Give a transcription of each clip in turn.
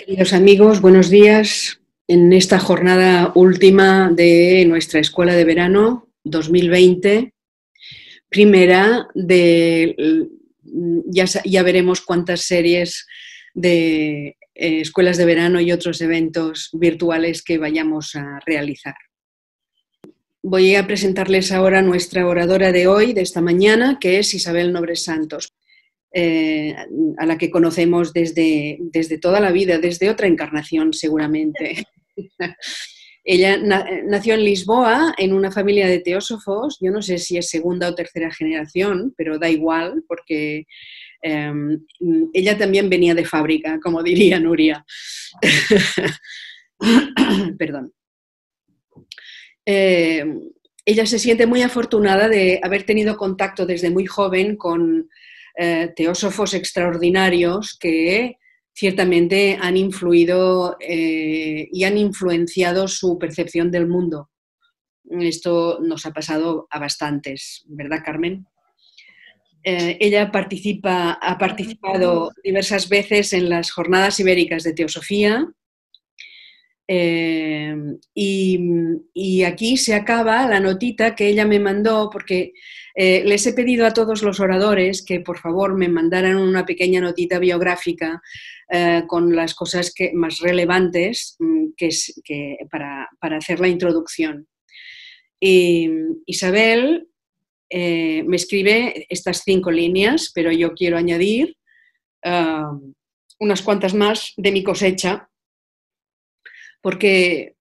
Queridos amigos, buenos días. En esta jornada última de nuestra escuela de verano 2020, primera de, ya, ya veremos cuántas series de eh, escuelas de verano y otros eventos virtuales que vayamos a realizar. Voy a presentarles ahora nuestra oradora de hoy, de esta mañana, que es Isabel Nobres Santos. Eh, a la que conocemos desde, desde toda la vida, desde otra encarnación seguramente. Ella nació en Lisboa en una familia de teósofos, yo no sé si es segunda o tercera generación, pero da igual porque em, ella también venía de fábrica, como diría Nuria. Perdón. Em, ella se siente muy afortunada de haber tenido contacto desde muy joven con eh, teósofos extraordinarios que ciertamente han influido eh, y han influenciado su percepción del mundo. Esto nos ha pasado a bastantes, ¿verdad, Carmen? Eh, ella participa, ha participado diversas veces en las jornadas ibéricas de teosofía y, y, aquí se acaba la notita que ella me mandó porque eh, les he pedido a todos los oradores que por favor me mandaran una pequeña notita biográfica eh, con las cosas que, más relevantes mm, que, para, hacer la introducción. Isabel eh, me escribe estas cinco líneas, pero yo quiero añadir unas cuantas más de mi cosecha, porque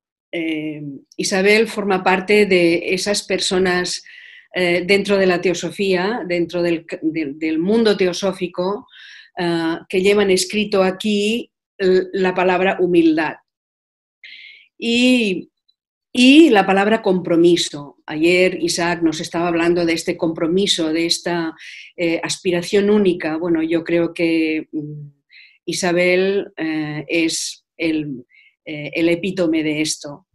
Isabel forma parte de esas personas eh, dentro de la teosofía, dentro del, mundo teosófico, eh, que llevan escrito aquí la palabra humildad. Y, la palabra compromiso. Ayer Isaac nos estaba hablando de este compromiso, de esta eh, aspiración única. Bueno, yo creo que mm, Isabel es el, el epítome de esto.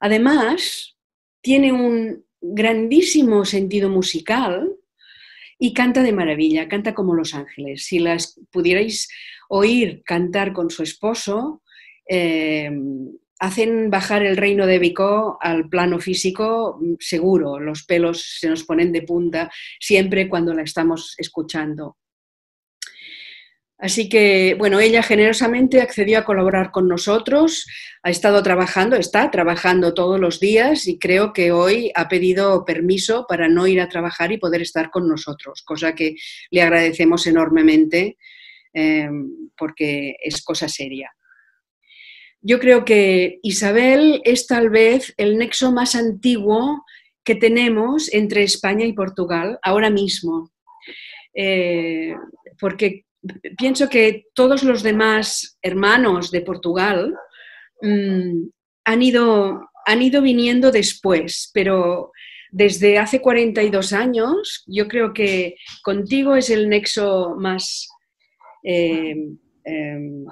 Además, tiene un, grandísimo sentido musical y canta de maravilla, canta como los ángeles. Si las pudierais oír cantar con su esposo, eh, hacen bajar el reino de Vico al plano físico seguro, los pelos se nos ponen de punta siempre cuando la estamos escuchando. Así que, bueno, ella generosamente accedió a colaborar con nosotros, ha estado trabajando, está trabajando todos los días y creo que hoy ha pedido permiso para no ir a trabajar y poder estar con nosotros, cosa que le agradecemos enormemente em, porque es cosa seria. Yo creo que Isabel es tal vez el nexo más antiguo que tenemos entre España y Portugal ahora mismo. Eh, porque pienso que todos los demás hermanos de Portugal mm, han, ido, han ido viniendo después, pero desde hace 42 años yo creo que contigo es el nexo más eh, em,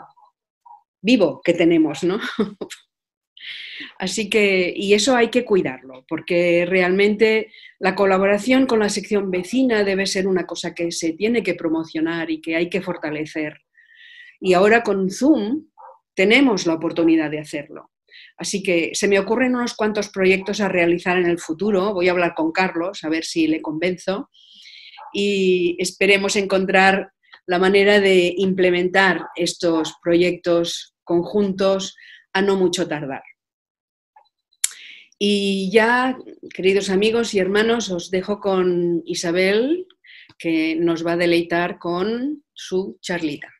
vivo que tenemos, ¿no? Así que, y eso hay que cuidarlo, porque realmente la colaboración con la sección vecina debe ser una cosa que se tiene que promocionar y que hay que fortalecer. Y ahora con Zoom tenemos la oportunidad de hacerlo. Así que se me ocurren unos cuantos proyectos a realizar en el futuro. Voy a hablar con Carlos a ver si le convenzo y esperemos encontrar la manera de implementar estos proyectos conjuntos a no mucho tardar. Y ya, queridos amigos y hermanos, os dejo con Isabel, que nos va a deleitar con su charlita.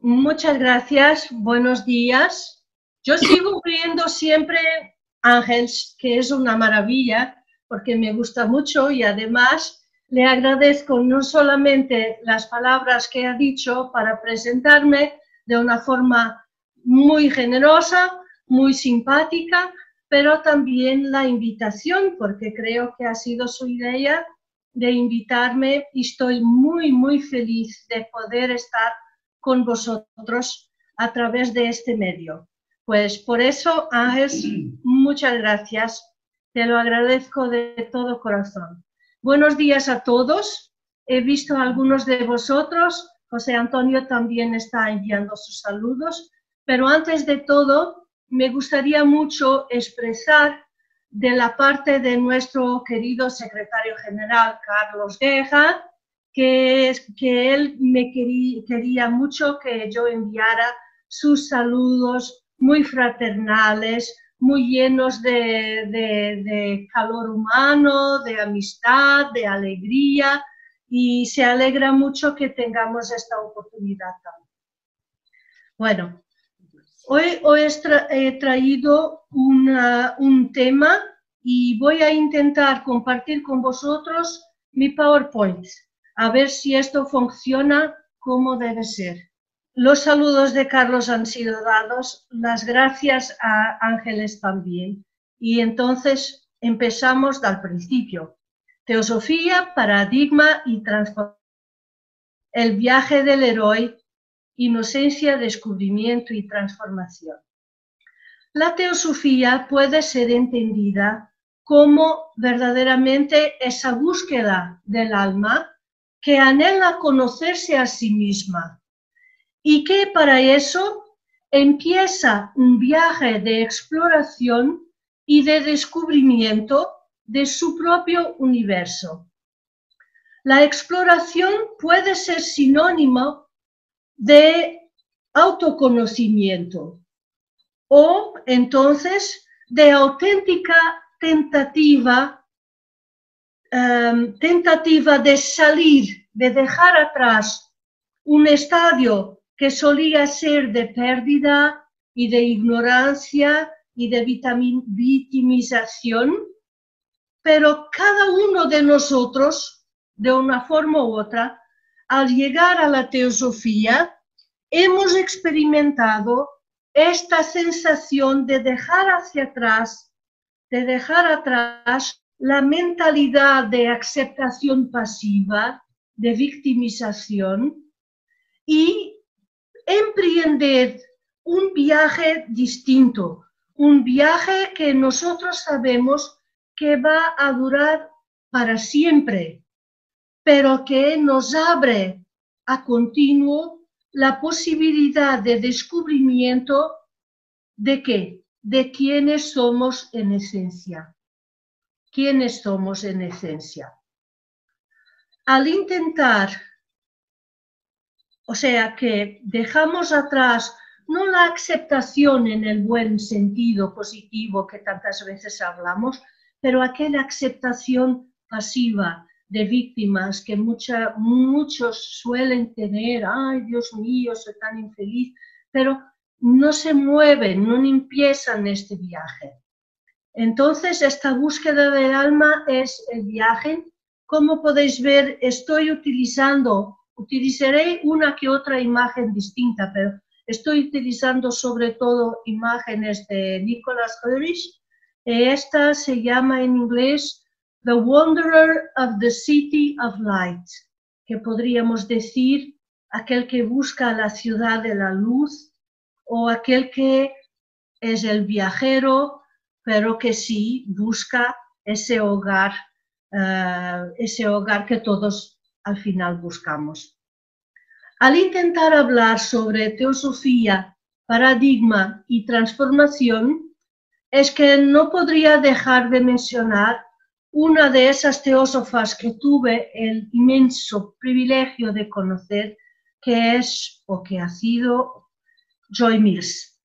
Muchas gracias, buenos días. Yo sigo viendo siempre Ángeles, que es una maravilla, porque me gusta mucho y además le agradezco no solamente las palabras que ha dicho para presentarme de una forma muy generosa, muy simpática, pero también la invitación, porque creo que ha sido su idea de invitarme y estoy muy, muy feliz de poder estar con vosotros a través de este medio. Pues por eso, Ángel, muchas gracias. Te lo agradezco de todo corazón. Buenos días a todos. He visto a algunos de vosotros José Antonio también está enviando sus saludos, pero antes de todo, me gustaría mucho expresar de la parte de nuestro querido secretario general, Carlos que, que él me quería mucho que yo enviara sus saludos muy fraternales, muy llenos de, de, calor humano, de amistad, de alegría, y se alegra mucho que tengamos esta oportunidad también. Bueno, hoy, he traído un tema y voy a intentar compartir con vosotros mi PowerPoint, a ver si esto funciona como debe ser. Los saludos de Carlos han sido dados, las gracias a Ángeles también. Y entonces empezamos del principio. Teosofía, paradigma y transformación. El viaje del héroe, inocencia, descubrimiento y transformación. La teosofía puede ser entendida como verdaderamente esa búsqueda del alma que anhela conocerse a sí misma y que para eso empieza un viaje de exploración y de descubrimiento de su propio universo. La exploración puede ser sinónimo de autoconocimiento o entonces de auténtica tentativa, em, tentativa de salir, de dejar atrás un estadio que solía ser de pérdida y de ignorancia y de victimización, pero cada uno de nosotros, de una forma u otra, al llegar a la teosofía, hemos experimentado esta sensación de dejar hacia atrás, de dejar atrás la mentalidad de aceptación pasiva, de victimización, y emprender un viaje distinto, un viaje que nosotros sabemos que va a durar para siempre, pero que nos abre a continuo la posibilidad de descubrimiento de qué, de quiénes somos en esencia, quiénes somos en esencia. Al intentar o sea que dejamos atrás no la aceptación en el buen sentido positivo que tantas veces hablamos, pero aquella aceptación pasiva de víctimas que muchos suelen tener, ay Dios mío, soy tan infeliz, pero no se mueven, no empiezan este viaje. Entonces, esta búsqueda del alma es el viaje. Como podéis ver, estoy utilizando Utilizaré una que otra imagen distinta, pero estoy utilizando sobre todo imágenes de Nicholas Ulrich. Esta se llama en inglés The Wanderer of the City of Light, que podríamos decir aquel que busca la ciudad de la luz o aquel que es el viajero, pero que sí busca ese hogar, eh, ese hogar que todos al final buscamos. Al intentar hablar sobre teosofía, paradigma y transformación, es que no podría dejar de mencionar una de esas teósofas que tuve el inmenso privilegio de conocer, que es o que ha sido Joy Mills.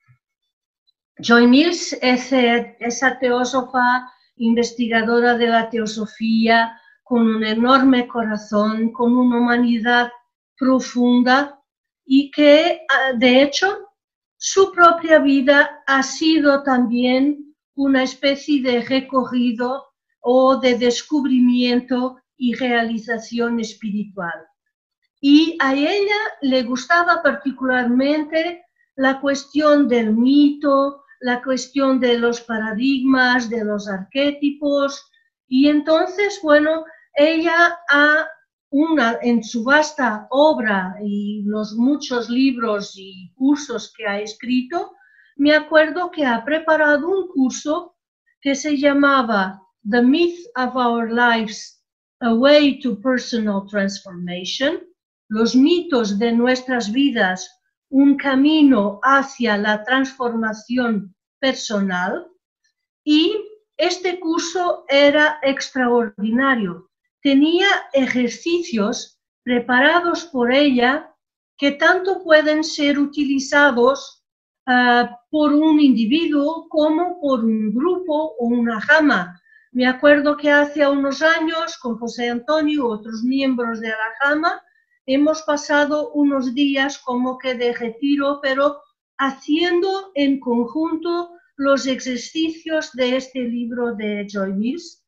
Joy Mills es esa teósofa investigadora de la teosofía, con un enorme corazón, con una humanidad profunda y que ah, de hecho su propia vida ha sido también una especie de recorrido o de descubrimiento y realización espiritual. Y a ella le gustaba particularmente la cuestión del mito, la cuestión de los paradigmas, de los arquetipos, y entonces, bueno, ella ha una, en su vasta obra y los muchos libros y cursos que ha escrito, me acuerdo que ha preparado un curso que se llamaba The Myth of Our Lives, A Way to Personal Transformation, los mitos de nuestras vidas, un camino hacia la transformación personal. Y este curso era extraordinario. Tenía ejercicios preparados por ella que tanto pueden ser utilizados ah, por un individuo como por un grupo o una jama. Me acuerdo que hace unos años con José Antonio y otros miembros de la jama hemos pasado unos días como que de retiro, pero haciendo en conjunto los ejercicios de este libro de Joy Mills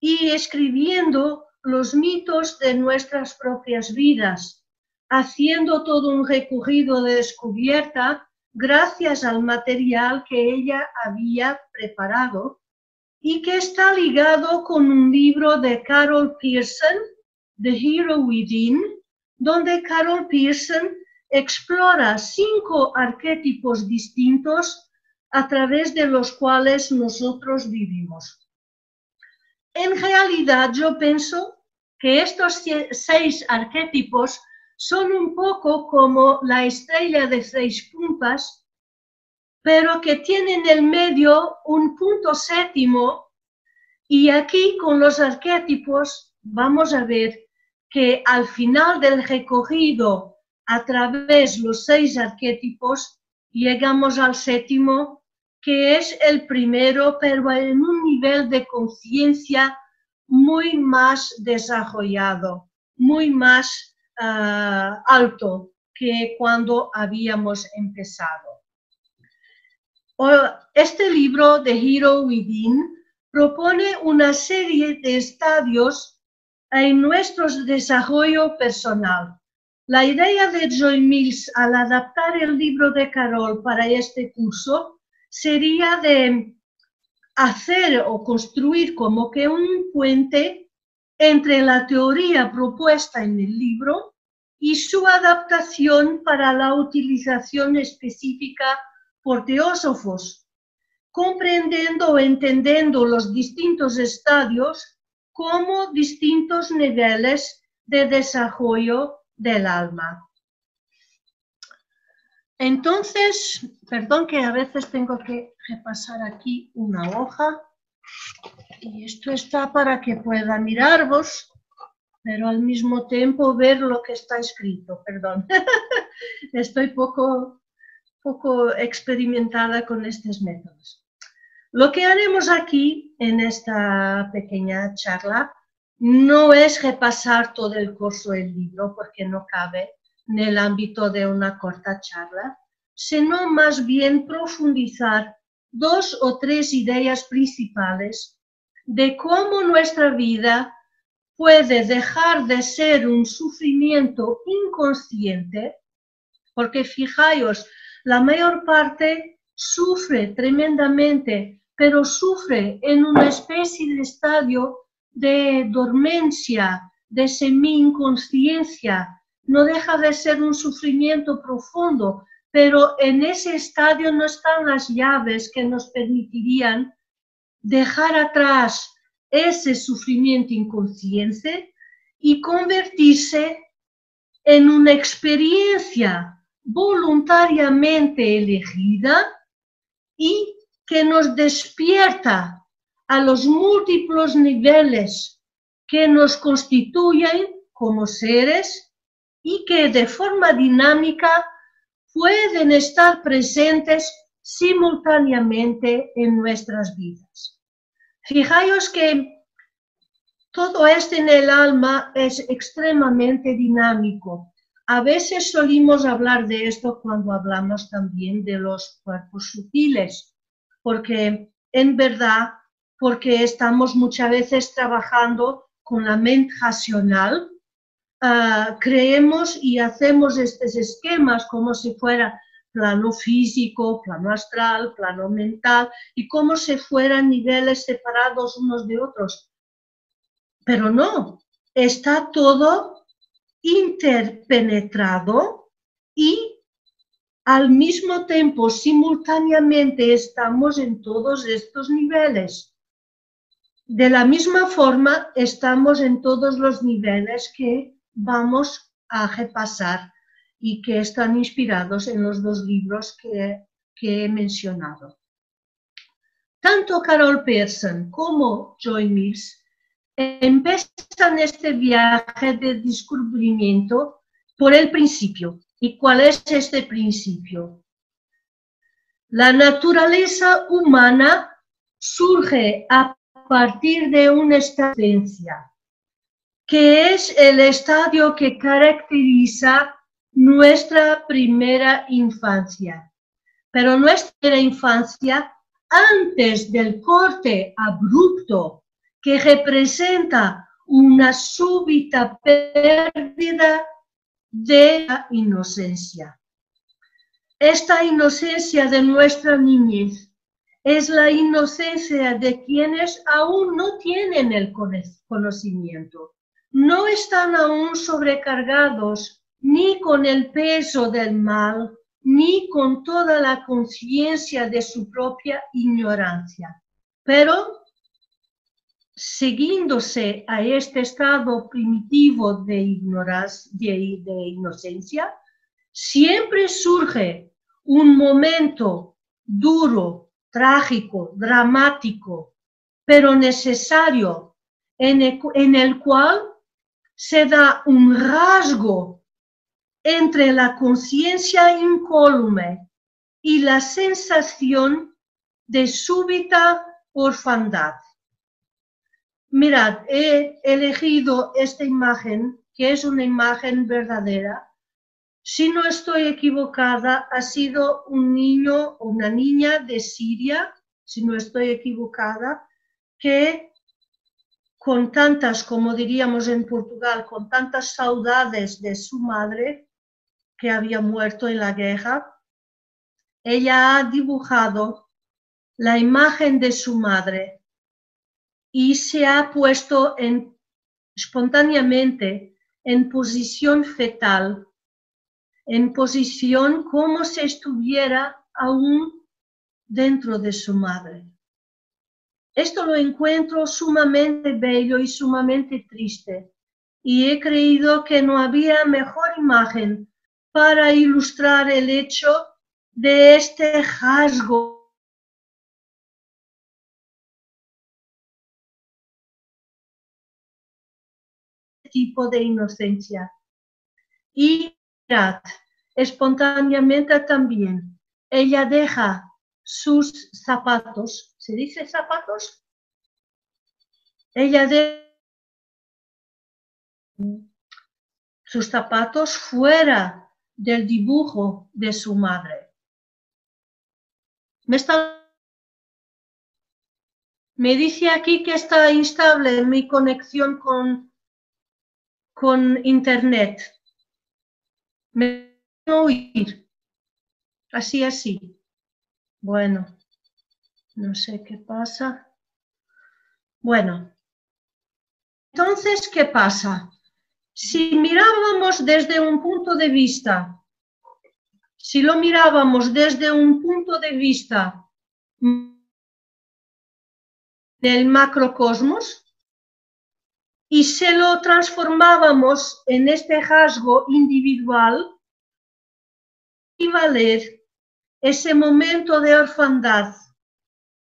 y escribiendo los mitos de nuestras propias vidas, haciendo todo un recorrido de descubierta gracias al material que ella había preparado y que está ligado con un libro de Carol Pearson, The Hero Within, donde Carol Pearson explora cinco arquetipos distintos a través de los cuales nosotros vivimos. En realidad yo pienso que estos seis arquetipos son un poco como la estrella de seis puntas, pero que tienen en el medio un punto séptimo y aquí con los arquetipos vamos a ver que al final del recorrido a través de los seis arquetipos llegamos al séptimo que es el primero, pero en un nivel de conciencia muy más desarrollado, muy más ah, alto que cuando habíamos empezado. Este libro de Hero Within propone una serie de estadios en nuestro desarrollo personal. La idea de Joy Mills al adaptar el libro de Carol para este curso sería de hacer o construir como que un puente entre la teoría propuesta en el libro y su adaptación para la utilización específica por teósofos, comprendiendo o entendiendo los distintos estadios como distintos niveles de desarrollo del alma. Entonces, perdón que a veces tengo que repasar aquí una hoja y esto está para que pueda mirarvos, pero al mismo tiempo ver lo que está escrito, perdón. Estoy poco, poco experimentada con estos métodos. Lo que haremos aquí en esta pequeña charla no es repasar todo el curso del libro porque no cabe en el ámbito de una corta charla, sino más bien profundizar dos o tres ideas principales de cómo nuestra vida puede dejar de ser un sufrimiento inconsciente, porque fijaos, la mayor parte sufre tremendamente, pero sufre en una especie de estadio de dormencia, de semi-inconsciencia, no deja de ser un sufrimiento profundo, pero en ese estadio no están las llaves que nos permitirían dejar atrás ese sufrimiento inconsciente y convertirse en una experiencia voluntariamente elegida y que nos despierta a los múltiples niveles que nos constituyen como seres y que de forma dinámica pueden estar presentes simultáneamente en nuestras vidas. Fijaos que todo esto en el alma es extremadamente dinámico. A veces solimos hablar de esto cuando hablamos también de los cuerpos sutiles, porque en verdad, porque estamos muchas veces trabajando con la mente racional, Ah, creemos y hacemos estos esquemas como si fuera plano físico, plano astral, plano mental, y como si fueran niveles separados unos de otros. Pero no, está todo interpenetrado y al mismo tiempo, simultáneamente, estamos en todos estos niveles. De la misma forma, estamos en todos los niveles que vamos a repasar y que están inspirados en los dos libros que, que he mencionado. Tanto Carol Pearson como Joy Mills empiezan este viaje de descubrimiento por el principio. ¿Y cuál es este principio? La naturaleza humana surge a partir de una estancia, que es el estadio que caracteriza nuestra primera infancia. Pero nuestra infancia, antes del corte abrupto que representa una súbita pérdida de la inocencia. Esta inocencia de nuestra niñez es la inocencia de quienes aún no tienen el conocimiento, no están aún sobrecargados ni con el peso del mal, ni con toda la conciencia de su propia ignorancia, pero siguiéndose a este estado primitivo de, ignorancia, de inocencia, siempre surge un momento duro, trágico, dramático, pero necesario, en el, cual se da un rasgo entre la conciencia incólume y la sensación de súbita orfandad. Mirad, he elegido esta imagen, que es una imagen verdadera, si no estoy equivocada, ha sido un niño o una niña de Siria, si no estoy equivocada, que con tantas, como diríamos en Portugal, con tantas saudades de su madre, que había muerto en la guerra, ella ha dibujado la imagen de su madre y se ha puesto en, espontáneamente en posición fetal en posición como si estuviera aún dentro de su madre. Esto lo encuentro sumamente bello y sumamente triste y he creído que no había mejor imagen para ilustrar el hecho de este rasgo tipo de inocencia. Y espontáneamente también. Ella deja sus zapatos, ¿se dice zapatos? Ella deja sus zapatos fuera del dibujo de su madre. Me, está... Me dice aquí que está instable mi conexión con, con Internet. Me oír. Así, así. Bueno, no sé qué pasa. Bueno, entonces, ¿qué pasa? Si mirábamos desde un punto de vista, si lo mirábamos desde un punto de vista del macrocosmos y se lo transformábamos en este rasgo individual, valer ese momento de orfandad.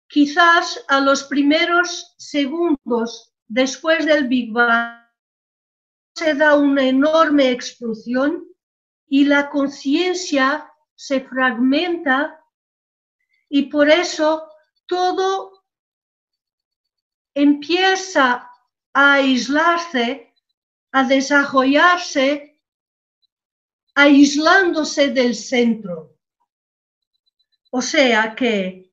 Quizás a los primeros segundos después del Big Bang se da una enorme explosión y la conciencia se fragmenta y por eso todo empieza a aislarse, a desarrollarse aislándose del centro. O sea que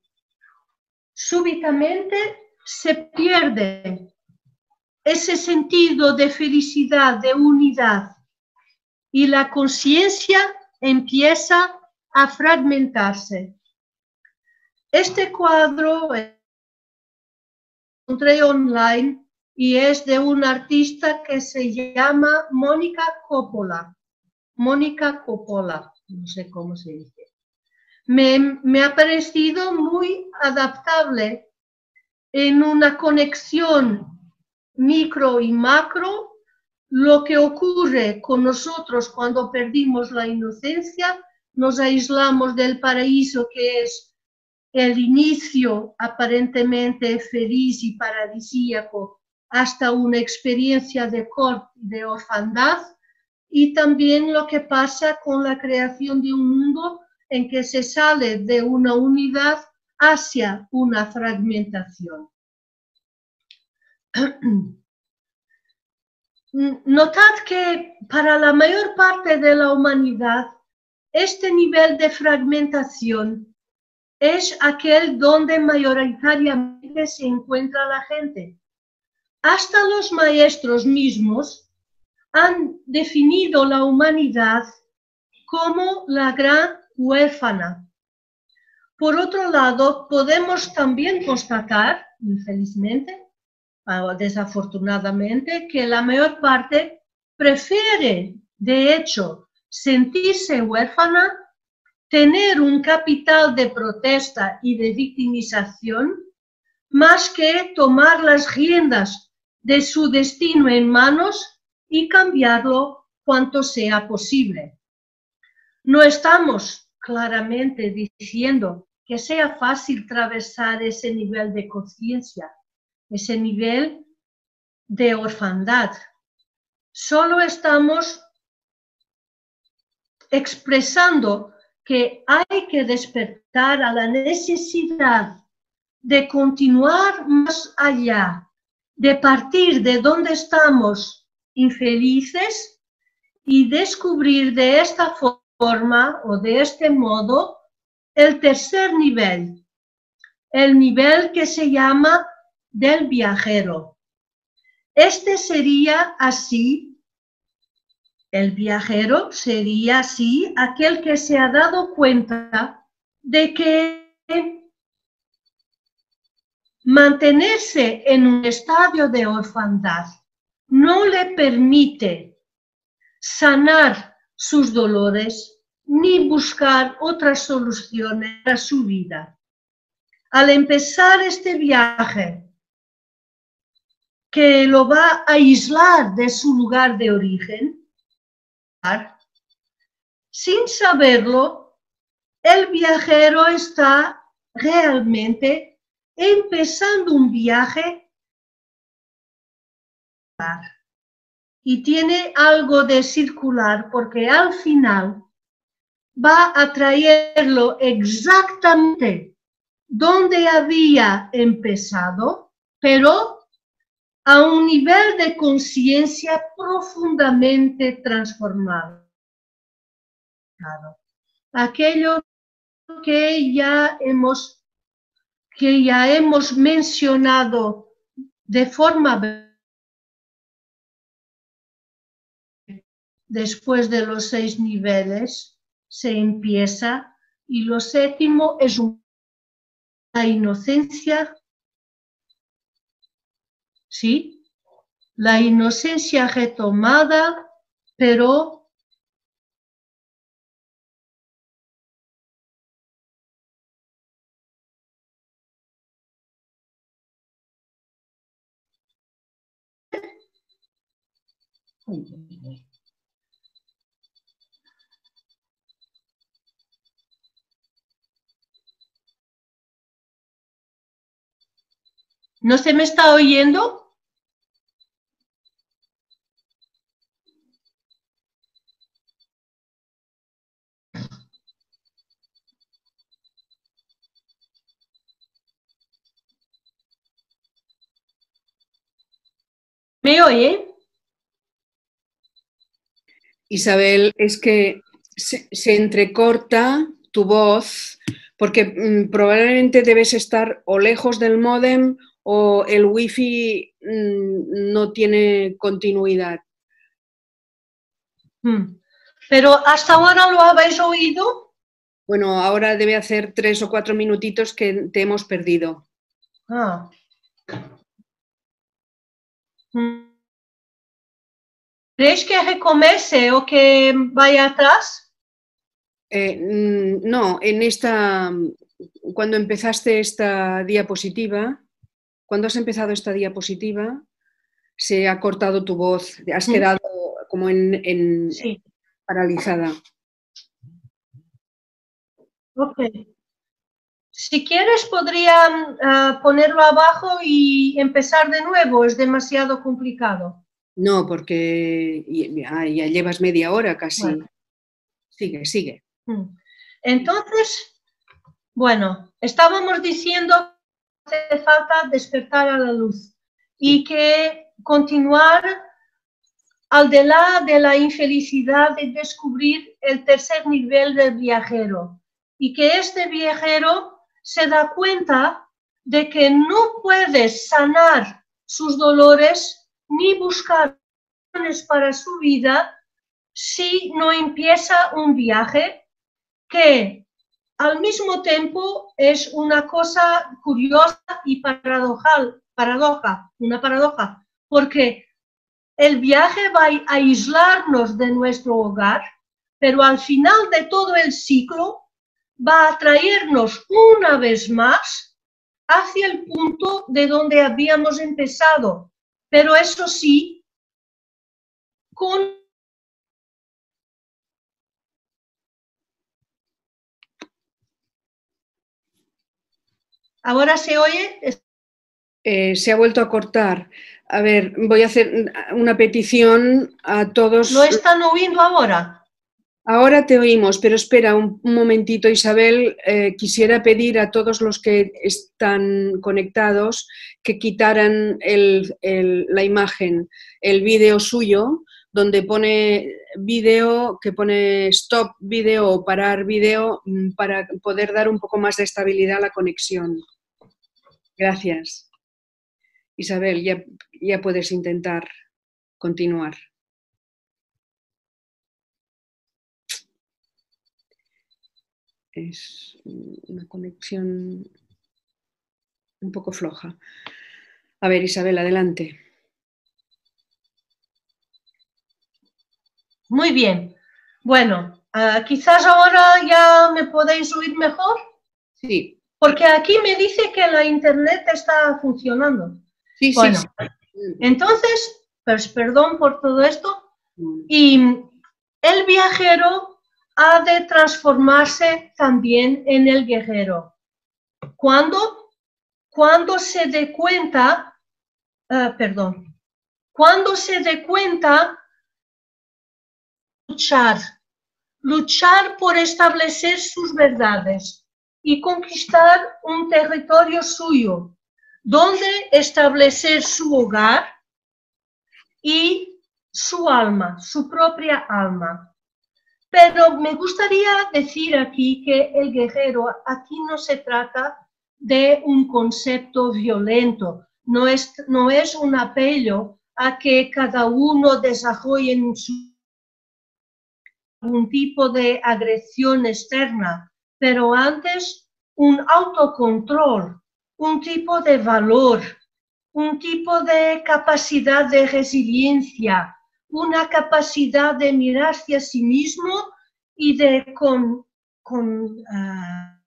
súbitamente se pierde ese sentido de felicidad, de unidad, y la conciencia empieza a fragmentarse. Este cuadro encontré online y es de un artista que se llama Mónica Coppola. Mónica Coppola, no sé cómo se dice. Me, ha parecido muy adaptable en una conexión micro y macro lo que ocurre con nosotros cuando perdimos la inocencia, nos aislamos del paraíso que es el inicio aparentemente feliz y paradisíaco hasta una experiencia de corte de orfandad y también lo que pasa con la creación de un mundo en que se sale de una unidad hacia una fragmentación. Notad que para la mayor parte de la humanidad este nivel de fragmentación es aquel donde mayoritariamente se encuentra la gente. Hasta los maestros mismos han definido la humanidad como la gran huérfana. Por otro lado, podemos también constatar, infelizmente, o desafortunadamente, que la mayor parte prefiere, de hecho, sentirse huérfana, tener un capital de protesta y de victimización, más que tomar las riendas de su destino en manos y cambiarlo cuanto sea posible. No estamos claramente diciendo que sea fácil atravesar ese nivel de conciencia, ese nivel de orfandad. Solo estamos expresando que hay que despertar a la necesidad de continuar más allá, de partir de donde estamos infelices y descubrir de esta forma o de este modo el tercer nivel, el nivel que se llama del viajero. Este sería así el viajero sería así aquel que se ha dado cuenta de que mantenerse en un estadio de orfandad no le permite sanar sus dolores ni buscar otras soluciones a su vida. Al empezar este viaje, que lo va a aislar de su lugar de origen, sin saberlo, el viajero está realmente empezando un viaje y tiene algo de circular porque al final va a traerlo exactamente donde había empezado, pero a un nivel de conciencia profundamente transformado. Aquello que ya hemos, que ya hemos mencionado de forma después de los seis niveles se empieza y lo séptimo es la inocencia ¿sí? La inocencia retomada, pero ¿No se me está oyendo? ¿Me oye? Isabel, es que se, entrecorta tu voz porque mm, probablemente debes estar o lejos del modem o el wifi mm, no tiene continuidad. Hmm. Pero hasta ahora lo habéis oído. Bueno, ahora debe hacer tres o cuatro minutitos que te hemos perdido. Ah. Hmm. ¿Crees que recomence o que vaya atrás? Eh, mm, no, en esta, cuando empezaste esta diapositiva, cuando has empezado esta diapositiva, se ha cortado tu voz, has quedado como en, paralizada. Ok. Si quieres, podría ah, ponerlo abajo y empezar de nuevo. Es demasiado complicado. No, porque ya, llevas media hora casi. Sigue, sigue. Mm. Entonces, bueno, estábamos diciendo hace falta despertar a la luz y que continuar al de la de la infelicidad de descubrir el tercer nivel del viajero. Y que este viajero se da cuenta de que no puede sanar sus dolores ni buscar para su vida si no empieza un viaje que al mismo tiempo es una cosa curiosa y paradoja, una paradoja, porque el viaje va a aislarnos de nuestro hogar, pero al final de todo el ciclo va a traernos una vez más hacia el punto de donde habíamos empezado, pero eso sí, con ¿Ahora se oye? Eh, se ha vuelto a cortar. A ver, voy a hacer una petición a todos. ¿No están oyendo ahora? Ahora te oímos, pero espera un, momentito, Isabel. Eh, quisiera pedir a todos los que están conectados que quitaran la imagen, el vídeo suyo, donde pone vídeo, que pone stop vídeo o parar vídeo, mm, para poder dar un poco más de estabilidad a la conexión. Gracias. Isabel, ya, ya puedes intentar continuar. Es una conexión un poco floja. A ver, Isabel, adelante. Muy bien. Bueno, ah, quizás ahora ya me podéis oír mejor. Sí. Porque aquí me dice que la internet está funcionando. Sí, bueno, entonces, pues perdón por todo esto. Mm. Y el viajero ha de transformarse también en el guerrero. ¿Cuándo? Cuando se dé cuenta, uh, perdón, cuando se dé cuenta, luchar, luchar por establecer sus verdades y conquistar un territorio suyo, donde establecer su hogar y su alma, su propia alma. Pero me gustaría decir aquí que el guerrero, aquí no se trata de un concepto violento, no es, no es un apelo a que cada uno desarrolle en su algún tipo de agresión externa, pero antes un autocontrol, un tipo de valor, un tipo de capacidad de resiliencia, una capacidad de mirar hacia sí mismo y de con, ah,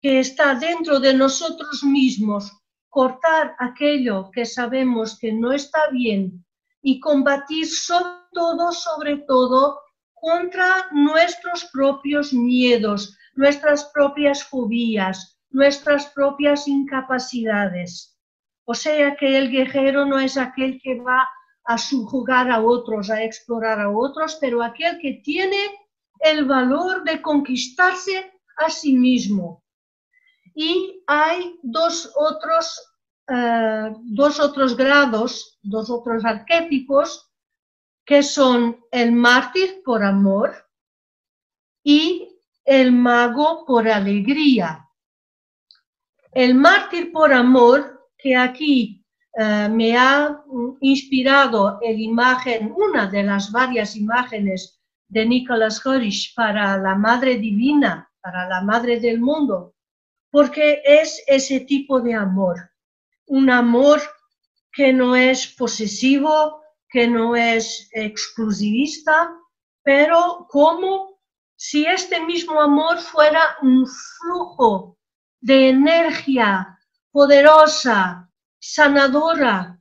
que está dentro de nosotros mismos, cortar aquello que sabemos que no está bien y combatir sobre todo, sobre todo, contra nuestros propios miedos, nuestras propias fobías, nuestras propias incapacidades. O sea que el guerrero no es aquel que va a subjugar a otros, a explorar a otros, pero aquel que tiene el valor de conquistarse a sí mismo. Y hay dos otros, eh, dos otros grados, dos otros arquetipos, que son el mártir por amor y el mago por alegría. El mártir por amor, que aquí eh, me ha inspirado el imagen, una de las varias imágenes de Nicholas Horish para la Madre Divina, para la Madre del Mundo, porque es ese tipo de amor, un amor que no es posesivo, que no es exclusivista, pero como si este mismo amor fuera un flujo de energía poderosa, sanadora,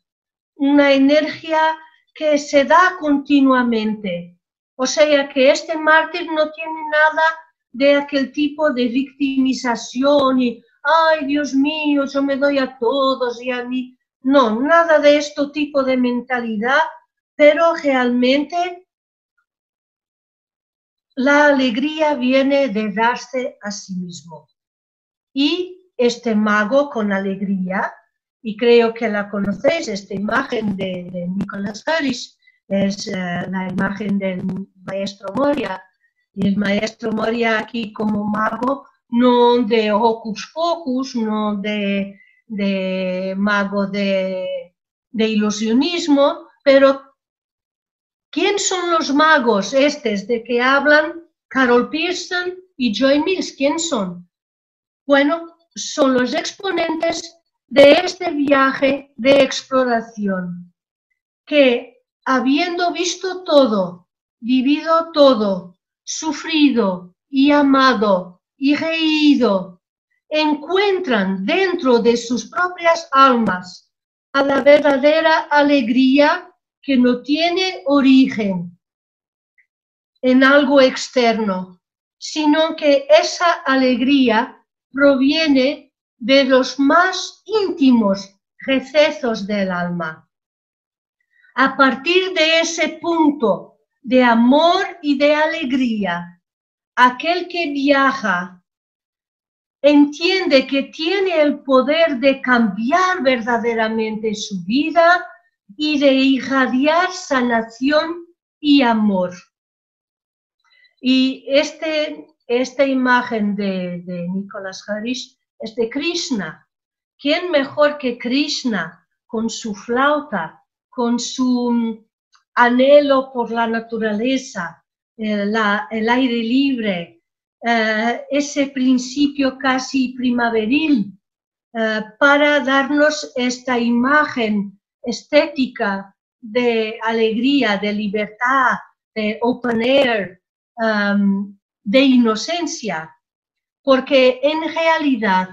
una energía que se da continuamente. O sea que este mártir no tiene nada de aquel tipo de victimización y, ay Dios mío, yo me doy a todos y a mí. No, nada de este tipo de mentalidad, pero realmente la alegría viene de darse a sí mismo. Y este mago con alegría y creo que la conocéis, esta imagen de, de Harris, es eh, la imagen del maestro Moria. Y el maestro Moria aquí como mago, no de hocus pocus, no de, de mago de, de ilusionismo, pero ¿quién son los magos estos de que hablan Carol Pearson y Joy Mills? ¿Quién son? Bueno, son los exponentes de este viaje de exploración, que habiendo visto todo, vivido todo, sufrido y amado y reído, encuentran dentro de sus propias almas a la verdadera alegría que no tiene origen en algo externo, sino que esa alegría proviene de los más íntimos recesos del alma. A partir de ese punto de amor y de alegría, aquel que viaja entiende que tiene el poder de cambiar verdaderamente su vida y de irradiar sanación y amor. Y este, esta imagen de, de Nicolás Harris es de Krishna. ¿Quién mejor que Krishna con su flauta, con su mm, anhelo por la naturaleza, el, aire libre, eh, ese principio casi primaveril, eh, para darnos esta imagen estética de alegría, de libertad, de open air, um, de inocencia. Porque en realidad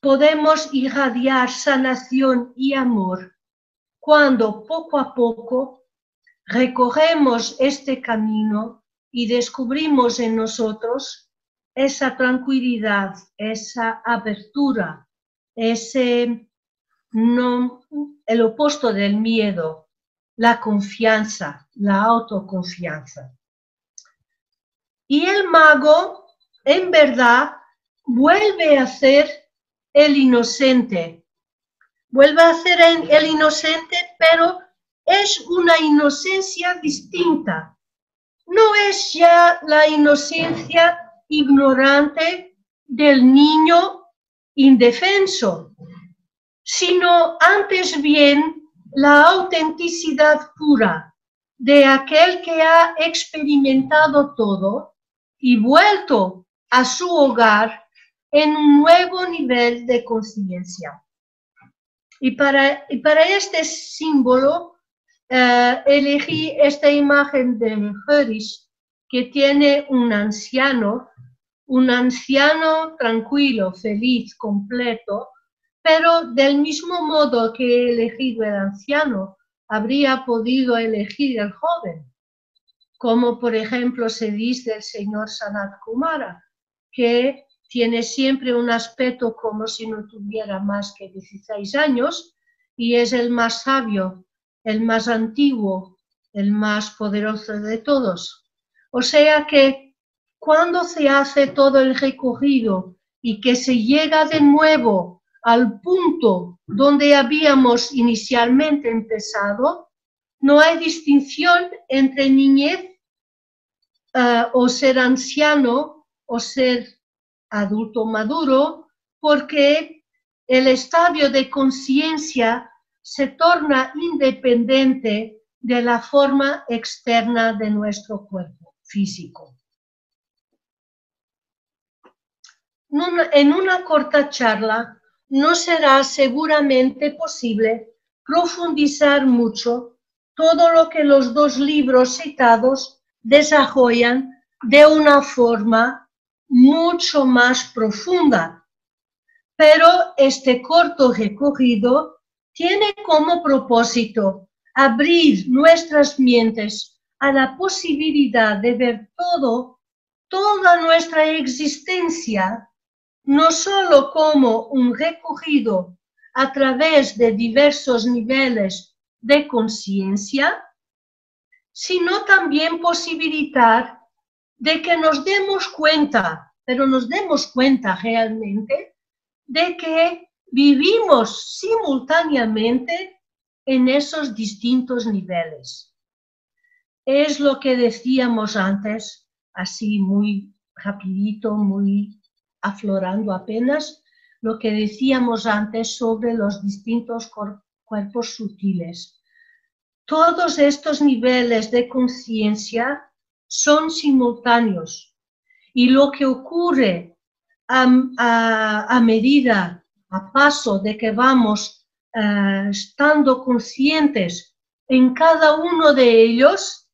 podemos irradiar sanación y amor cuando poco a poco recorremos este camino y descubrimos en nosotros esa tranquilidad, esa apertura, ese no, el opuesto del miedo, la confianza, la autoconfianza. Y el mago, en verdad, vuelve a ser el inocente. Vuelve a ser el inocente, pero es una inocencia distinta. No es ya la inocencia ignorante del niño indefenso, sino antes bien la autenticidad pura de aquel que ha experimentado todo y vuelto a su hogar en un nuevo nivel de conciencia. Y para, para este símbolo eh, elegí esta imagen de Herish que tiene un anciano, un anciano tranquilo, feliz, completo, pero del mismo modo que he elegido el anciano, habría podido elegir el joven como por ejemplo se dice del señor Sanat Kumara, que tiene siempre un aspecto como si no tuviera más que 16 años y es el más sabio, el más antiguo, el más poderoso de todos. O sea que cuando se hace todo el recorrido y que se llega de nuevo al punto donde habíamos inicialmente empezado, no hay distinción entre niñez eh, o ser anciano o ser adulto maduro, porque el estadio de conciencia se torna independiente de la forma externa de nuestro cuerpo físico. En una corta charla no será seguramente posible profundizar mucho todo lo que los dos libros citados desarrollan de una forma mucho más profunda. Pero este corto recorrido tiene como propósito abrir nuestras mentes a la posibilidad de ver todo, toda nuestra existencia, no solo como un recorrido a través de diversos niveles de conciencia, sino también posibilitar de que nos demos cuenta, pero nos demos cuenta realmente de que vivimos simultáneamente en esos distintos niveles. Es lo que decíamos antes, así muy rapidito, muy aflorando apenas, lo que decíamos antes sobre los distintos cuerpos sutiles. Todos estos niveles de conciencia son simultáneos y lo que ocurre a, medida, a paso de que vamos eh, estando conscientes en cada uno de ellos,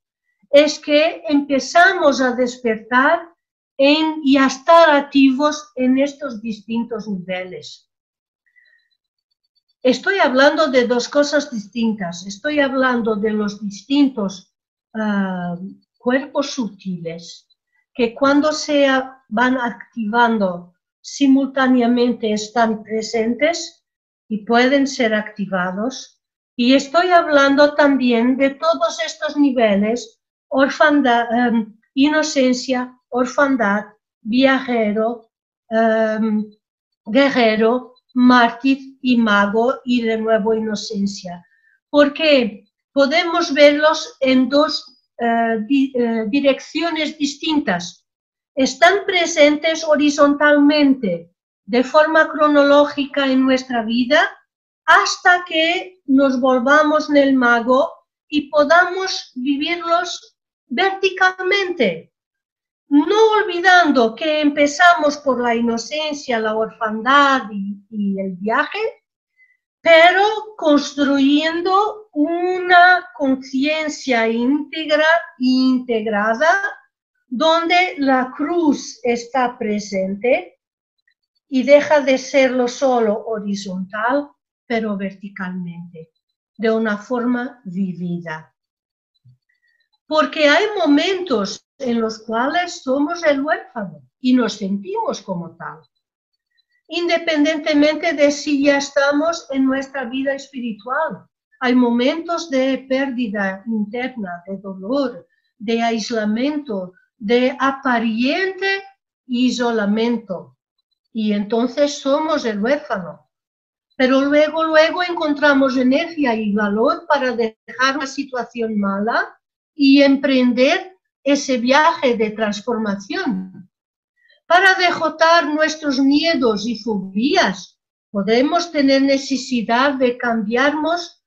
es que empezamos a despertar y a estar activos en estos distintos niveles. Estoy hablando de dos cosas distintas. Estoy hablando de los distintos ah, cuerpos sutiles que cuando se van activando simultáneamente están presentes y pueden ser activados. Y estoy hablando también de todos estos niveles, orfandad, em, inocencia, orfandad, viajero, em, guerrero, mártir y mago y de nuevo inocencia. Porque podemos verlos en dos eh, eh, direcciones distintas. Están presentes horizontalmente, de forma cronológica en nuestra vida, hasta que nos volvamos en el mago y podamos vivirlos verticalmente, no olvidando que empezamos por la inocencia, la orfandad y, el viaje, pero construyendo una conciencia íntegra e integrada donde la cruz está presente y deja de serlo solo horizontal, pero verticalmente, de una forma vivida. Porque hay momentos en los cuales somos el huérfano y nos sentimos como tal, independientemente de si ya estamos en nuestra vida espiritual. Hay momentos de pérdida interna, de dolor, de aislamiento, de aparente isolamiento. Y entonces somos el huérfano. Pero luego, luego encontramos energía y valor para dejar una situación mala y emprender ese viaje de transformación. Para dejotar nuestros miedos y fobías, podemos tener necesidad de cambiarnos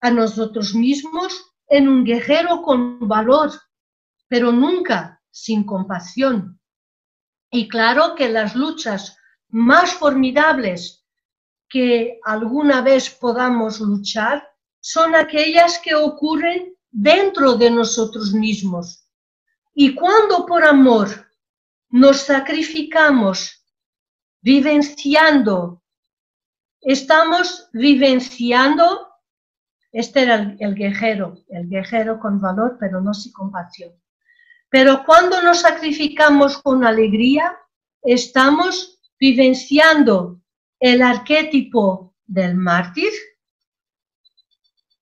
a nosotros mismos en un guerrero con valor, pero nunca sin compasión. Y claro que las luchas más formidables que alguna vez podamos luchar son aquellas que ocurren dentro de nosotros mismos, y cuando por amor nos sacrificamos vivenciando, estamos vivenciando, este era el, guerrero, el guerrero con valor, pero no sin compasión. Pero cuando nos sacrificamos con alegría, estamos vivenciando el arquetipo del mártir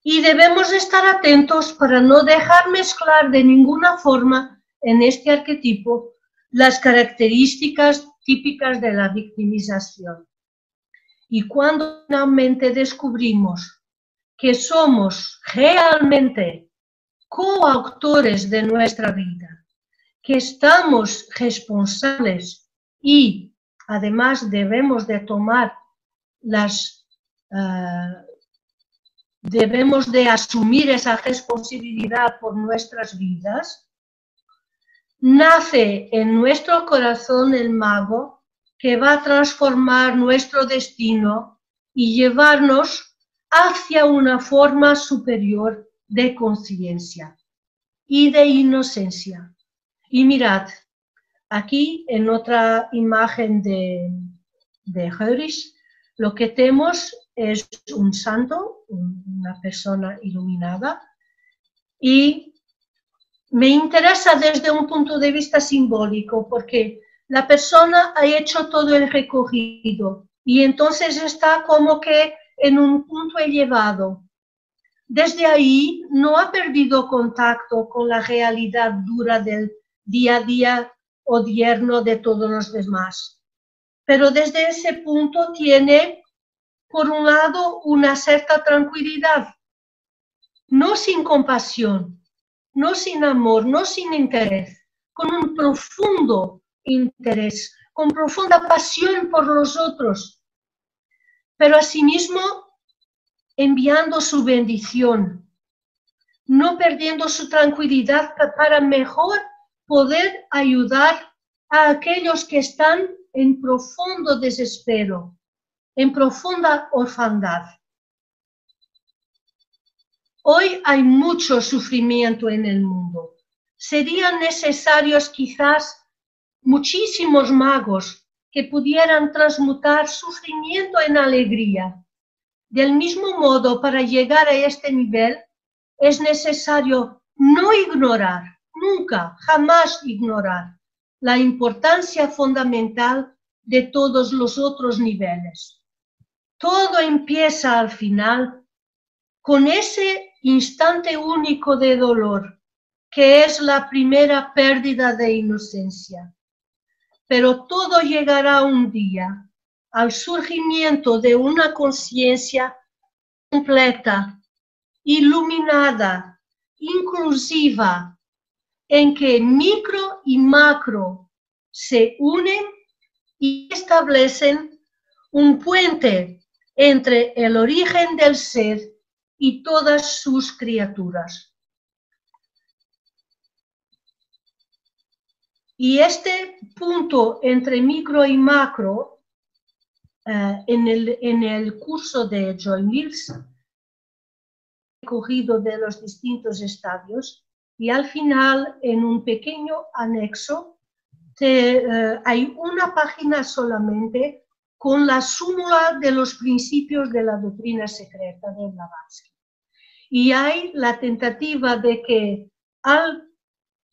y debemos estar atentos para no dejar mezclar de ninguna forma en este arquetipo las características típicas de la victimización. Y cuando finalmente descubrimos que somos realmente coautores de nuestra vida, que estamos responsables y además debemos de tomar las, eh, debemos de asumir esa responsabilidad por nuestras vidas, nace en nuestro corazón el mago que va a transformar nuestro destino y llevarnos hacia una forma superior de conciencia y de inocencia. Y mirad, aquí en otra imagen de, de lo que tenemos es un santo, una persona iluminada, y me interesa desde un punto de vista simbólico, porque la persona ha hecho todo el recorrido y entonces está como que en un punto elevado. Desde ahí no ha perdido contacto con la realidad dura del día a día odierno de todos los demás. Pero desde ese punto tiene, por un lado, una cierta tranquilidad, no sin compasión, no sin amor, no sin interés, con un profundo interés, con profunda pasión por los otros, pero asimismo enviando su bendición, no perdiendo su tranquilidad para mejor poder ayudar a aquellos que están en profundo desespero, en profunda orfandad. Hoy hay mucho sufrimiento en el mundo. Serían necesarios quizás muchísimos magos que pudieran transmutar sufrimiento en alegría. Del mismo modo, para llegar a este nivel, es necesario no ignorar, nunca, jamás ignorar la importancia fundamental de todos los otros niveles. Todo empieza al final con ese instante único de dolor, que es la primera pérdida de inocencia. Pero todo llegará un día al surgimiento de una conciencia completa, iluminada, inclusiva, en que micro y macro se unen y establecen un puente entre el origen del ser y todas sus criaturas. Y este punto entre micro y macro, eh, en, el, en, el, curso de Joy Mills, recogido de los distintos estadios, y al final, en un pequeño anexo, eh, hay una página solamente con la súmula de los principios de la doctrina secreta de Blavatsky. Y hay la tentativa de que al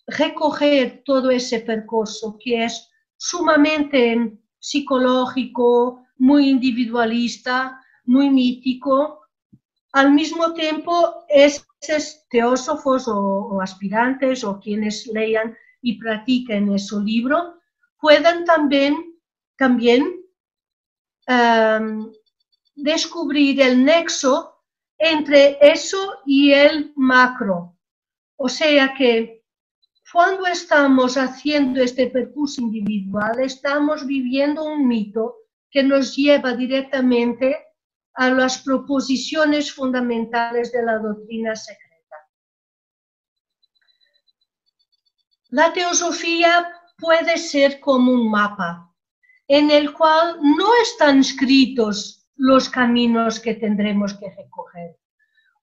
recoger todo ese percurso que es sumamente psicológico, muy individualista, muy mítico, al mismo tiempo esos teósofos o, aspirantes o quienes lean y practiquen ese libro puedan también, también em, descubrir el nexo entre eso y el macro. O sea que cuando estamos haciendo este percurso individual, estamos viviendo un mito que nos lleva directamente a las proposiciones fundamentales de la doctrina secreta. La teosofía puede ser como un mapa en el cual no están escritos los caminos que tendremos que recoger,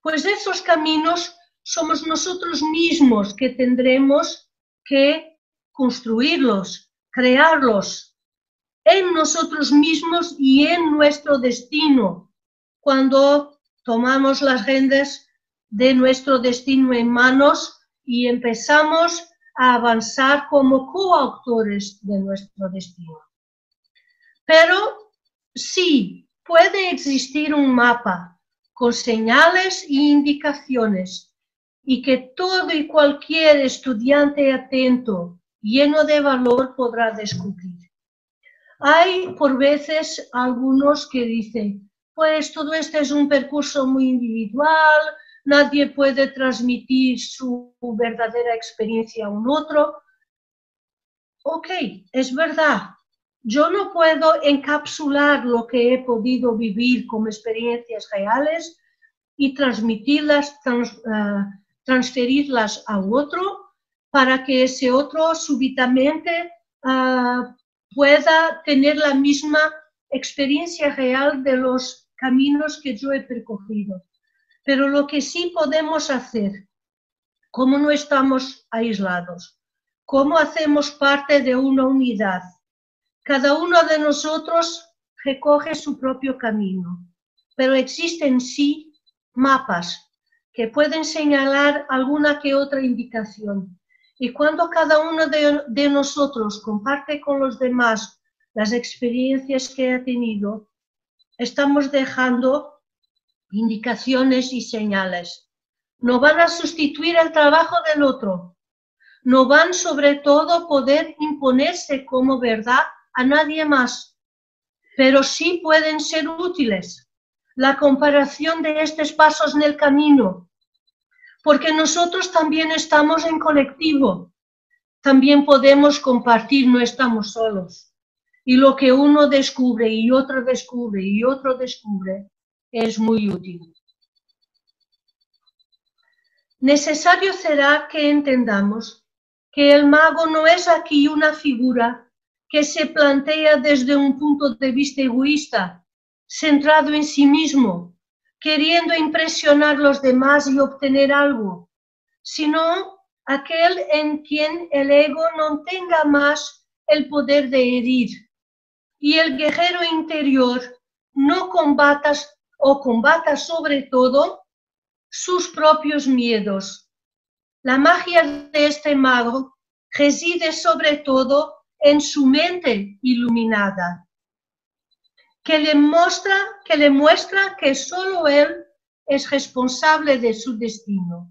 pues esos caminos somos nosotros mismos que tendremos que construirlos, crearlos en nosotros mismos y en nuestro destino, cuando tomamos las riendas de nuestro destino en manos y empezamos a avanzar como coautores de nuestro destino. Pero sí, puede existir un mapa con señales e indicaciones y que todo y cualquier estudiante atento, lleno de valor, podrá descubrir. Hay por veces algunos que dicen, pues todo este es un percurso muy individual, nadie puede transmitir su verdadera experiencia a un otro. Ok, es verdad, yo no puedo encapsular lo que he podido vivir como experiencias reales y transmitirlas, eh, transferirlas a otro para que ese otro súbitamente ah, pueda tener la misma experiencia real de los caminos que yo he percorrido. Pero lo que sí podemos hacer, como no estamos aislados, como hacemos parte de una unidad, cada uno de nosotros recoge su propio camino. pero existen sí mapas que pueden señalar alguna que otra indicación. Y cuando cada uno de, de nosotros comparte con los demás las experiencias que ha tenido, estamos dejando indicaciones y señales. No van a sustituir el trabajo del otro. No van sobre todo poder imponerse como verdad a nadie más, pero sí pueden ser útiles. La comparación de estos pasos en el camino, porque nosotros también estamos en colectivo, también podemos compartir, no estamos solos. Y lo que uno descubre y otro descubre y otro descubre es muy útil. Necesario será que entendamos que el mago no es aquí una figura que se plantea desde un punto de vista egoísta, centrado en sí mismo, queriendo impresionar a los demás y obtener algo, sino aquel en quien el ego no tenga más el poder de herir, y el guerrero interior no combata o combata sobre todo sus propios miedos. La magia de este mago reside sobre todo en su mente iluminada, que le muestra que, le muestra que solo él es responsable de su destino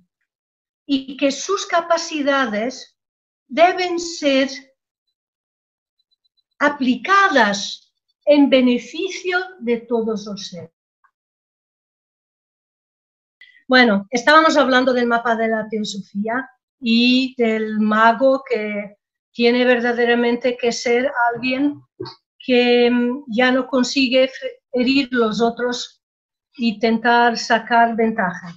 y que sus capacidades deben ser aplicadas en beneficio de todos los seres. Bueno, estábamos hablando del mapa de la teosofía y del mago que tiene verdaderamente que ser alguien que mm, ya no consigue herir los otros y intentar sacar ventaja.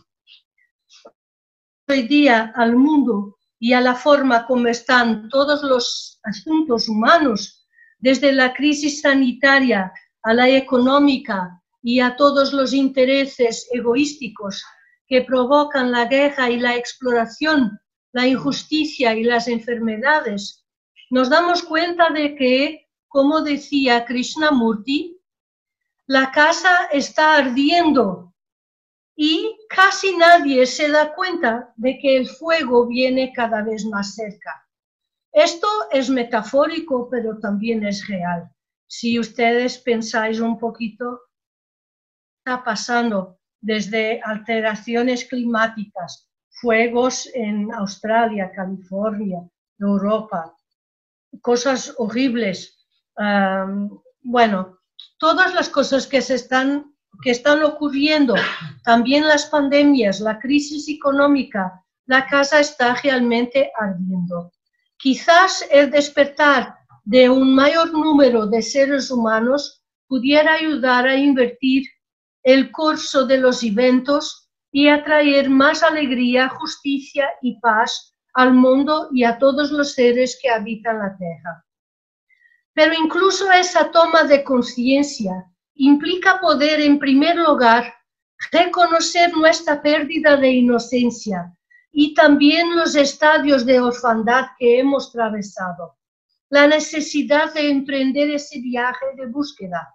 Hoy día al mundo y a la forma como están todos los asuntos humanos desde la crisis sanitaria a la económica y a todos los intereses egoísticos que provocan la guerra y la exploración, la injusticia y las enfermedades, nos damos cuenta de que, como decía Krishnamurti, la casa está ardiendo y casi nadie se da cuenta de que el fuego viene cada vez más cerca. Esto es metafórico, pero también es real. Si ustedes pensáis un poquito, está pasando desde alteraciones climáticas, fuegos en Australia, California, Europa, cosas horribles. bueno, todas las cosas que se están que están ocurriendo, también las pandemias, la crisis económica, la casa está realmente ardiendo. Quizás el despertar de un mayor número de seres humanos pudiera ayudar a invertir el curso de los eventos y atraer más alegría, justicia y paz al mundo y a todos los seres que habitan la Tierra. Pero incluso esa toma de conciencia implica poder, en primer lugar, reconocer nuestra pérdida de inocencia, y también los estadios de orfandad que hemos atravesado. La necesidad de emprender ese viaje de búsqueda,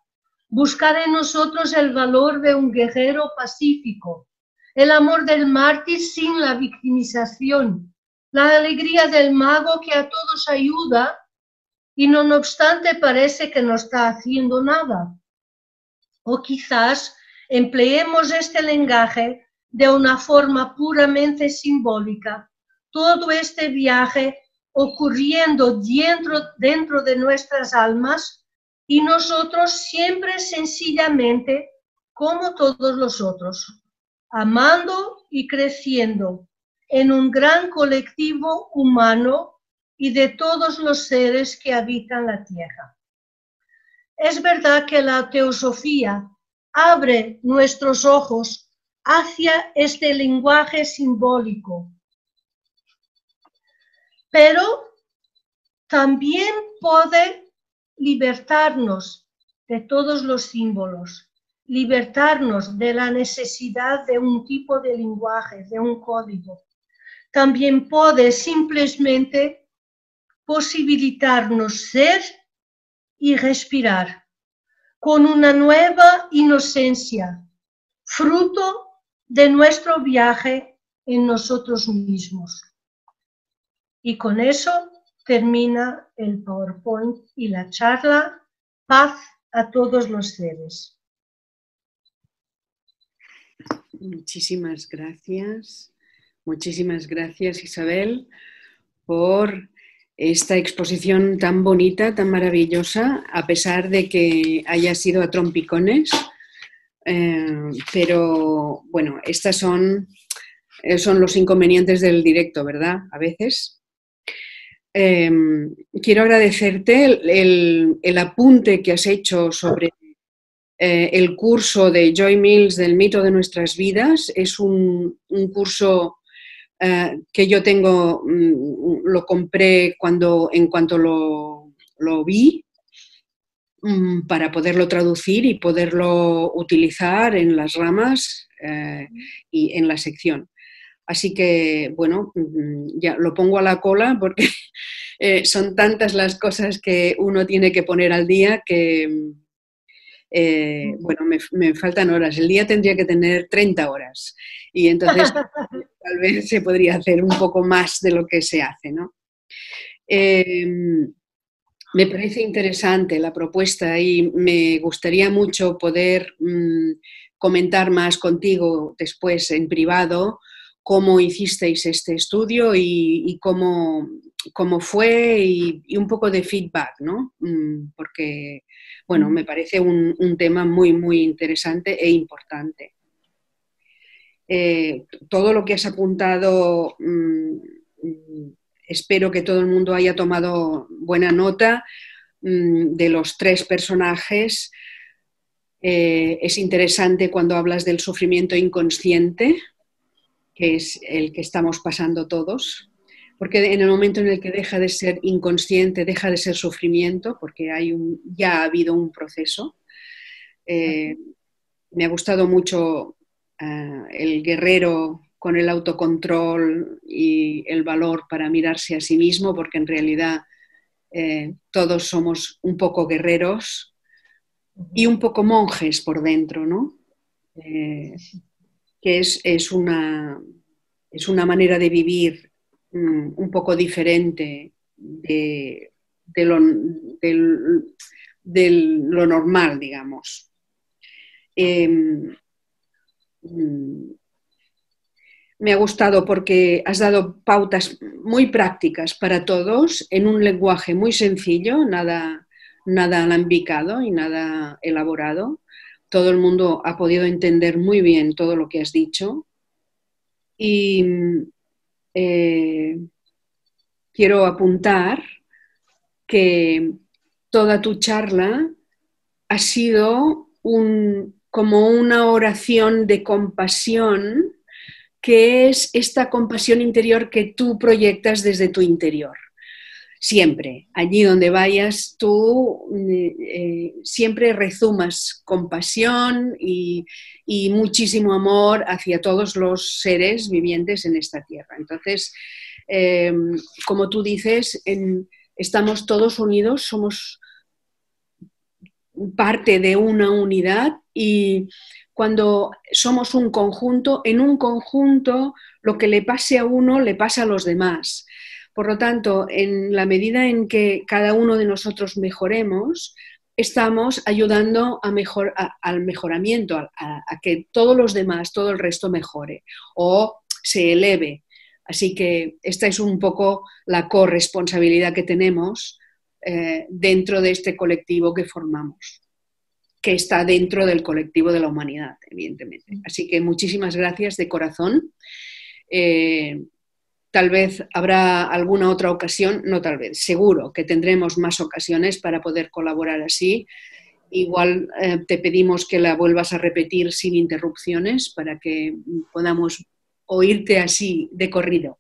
buscar en nosotros el valor de un guerrero pacífico, el amor del mártir sin la victimización, la alegría del mago que a todos ayuda y no, obstante parece que no está haciendo nada. O quizás empleemos este lenguaje de una forma puramente simbólica, todo este viaje ocurriendo dentro, dentro de nuestras almas y nosotros siempre sencillamente como todos los otros, amando y creciendo en un gran colectivo humano y de todos los seres que habitan la tierra. Es verdad que la teosofía abre nuestros ojos hacia este lenguaje simbólico. Pero también puede libertarnos de todos los símbolos, libertarnos de la necesidad de un tipo de lenguaje, de un código. También puede simplemente posibilitarnos ser y respirar con una nueva inocencia, fruto de nuestro viaje en nosotros mismos. Y con eso termina el PowerPoint y la charla. Paz a todos los seres. Muchísimas gracias. Muchísimas gracias Isabel por esta exposición tan bonita, tan maravillosa, a pesar de que haya sido a trompicones. Eh, pero bueno, estas son, eh, son los inconvenientes del directo, ¿verdad? A veces. Em, quiero agradecerte el, apunte que has hecho sobre eh, el curso de Joy Mills del mito de nuestras vidas. Es un, curso eh, que yo tengo, mm, lo compré cuando, en cuanto lo, vi mm, para poderlo traducir y poderlo utilizar en las ramas eh, y en la sección. Así que, bueno, mm, ya lo pongo a la cola porque eh, son tantas las cosas que uno tiene que poner al día que, eh, bueno, me, faltan horas. El día tendría que tener 30 horas y entonces tal vez se podría hacer un poco más de lo que se hace, ¿no? Em, me parece interesante la propuesta y me gustaría mucho poder mm, comentar más contigo después en privado cómo hicisteis este estudio y, cómo, fue y, un poco de feedback, ¿no? Mm, porque, bueno, me parece un, tema muy, muy interesante e importante. Eh, todo lo que has apuntado, mm, espero que todo el mundo haya tomado buena nota mm, de los tres personajes. Eh, es interesante cuando hablas del sufrimiento inconsciente, que es el que estamos pasando todos, porque en el momento en el que deja de ser inconsciente, deja de ser sufrimiento, porque hay un, ya ha habido un proceso. Eh, me ha gustado mucho eh, el guerrero con el autocontrol y el valor para mirarse a sí mismo, porque en realidad eh, todos somos un poco guerreros y un poco monjes por dentro, ¿no? que es, una, es una manera de vivir mm, un poco diferente de, lo, normal, digamos. Me ha gustado porque has dado pautas muy prácticas para todos en un lenguaje muy sencillo, nada, nada alambicado y nada elaborado todo el mundo ha podido entender muy bien todo lo que has dicho. Y eh, quiero apuntar que toda tu charla ha sido como una oración de compasión, que es esta compasión interior que tú proyectas desde tu interior siempre. Allí donde vayas, tú eh, siempre rezumas compasión y, muchísimo amor hacia todos los seres vivientes en esta tierra. Entonces, em, como tú dices, estamos todos unidos, somos parte de una unidad y cuando somos un conjunto, en un conjunto lo que le pase a uno le pasa a los demás. Por lo tanto, en la medida en que cada uno de nosotros mejoremos, estamos ayudando al mejoramiento, a, que todos los demás, todo el resto mejore o se eleve. Así que esta es un poco la corresponsabilidad que tenemos eh, dentro de este colectivo que formamos, que está dentro del colectivo de la humanidad, evidentemente. Así que muchísimas gracias de corazón. Eh, Tal vez habrá alguna otra ocasión, no tal vez, seguro que tendremos más ocasiones para poder colaborar así. Igual eh, te pedimos que la vuelvas a repetir sin interrupciones para que podamos oírte así de corrido.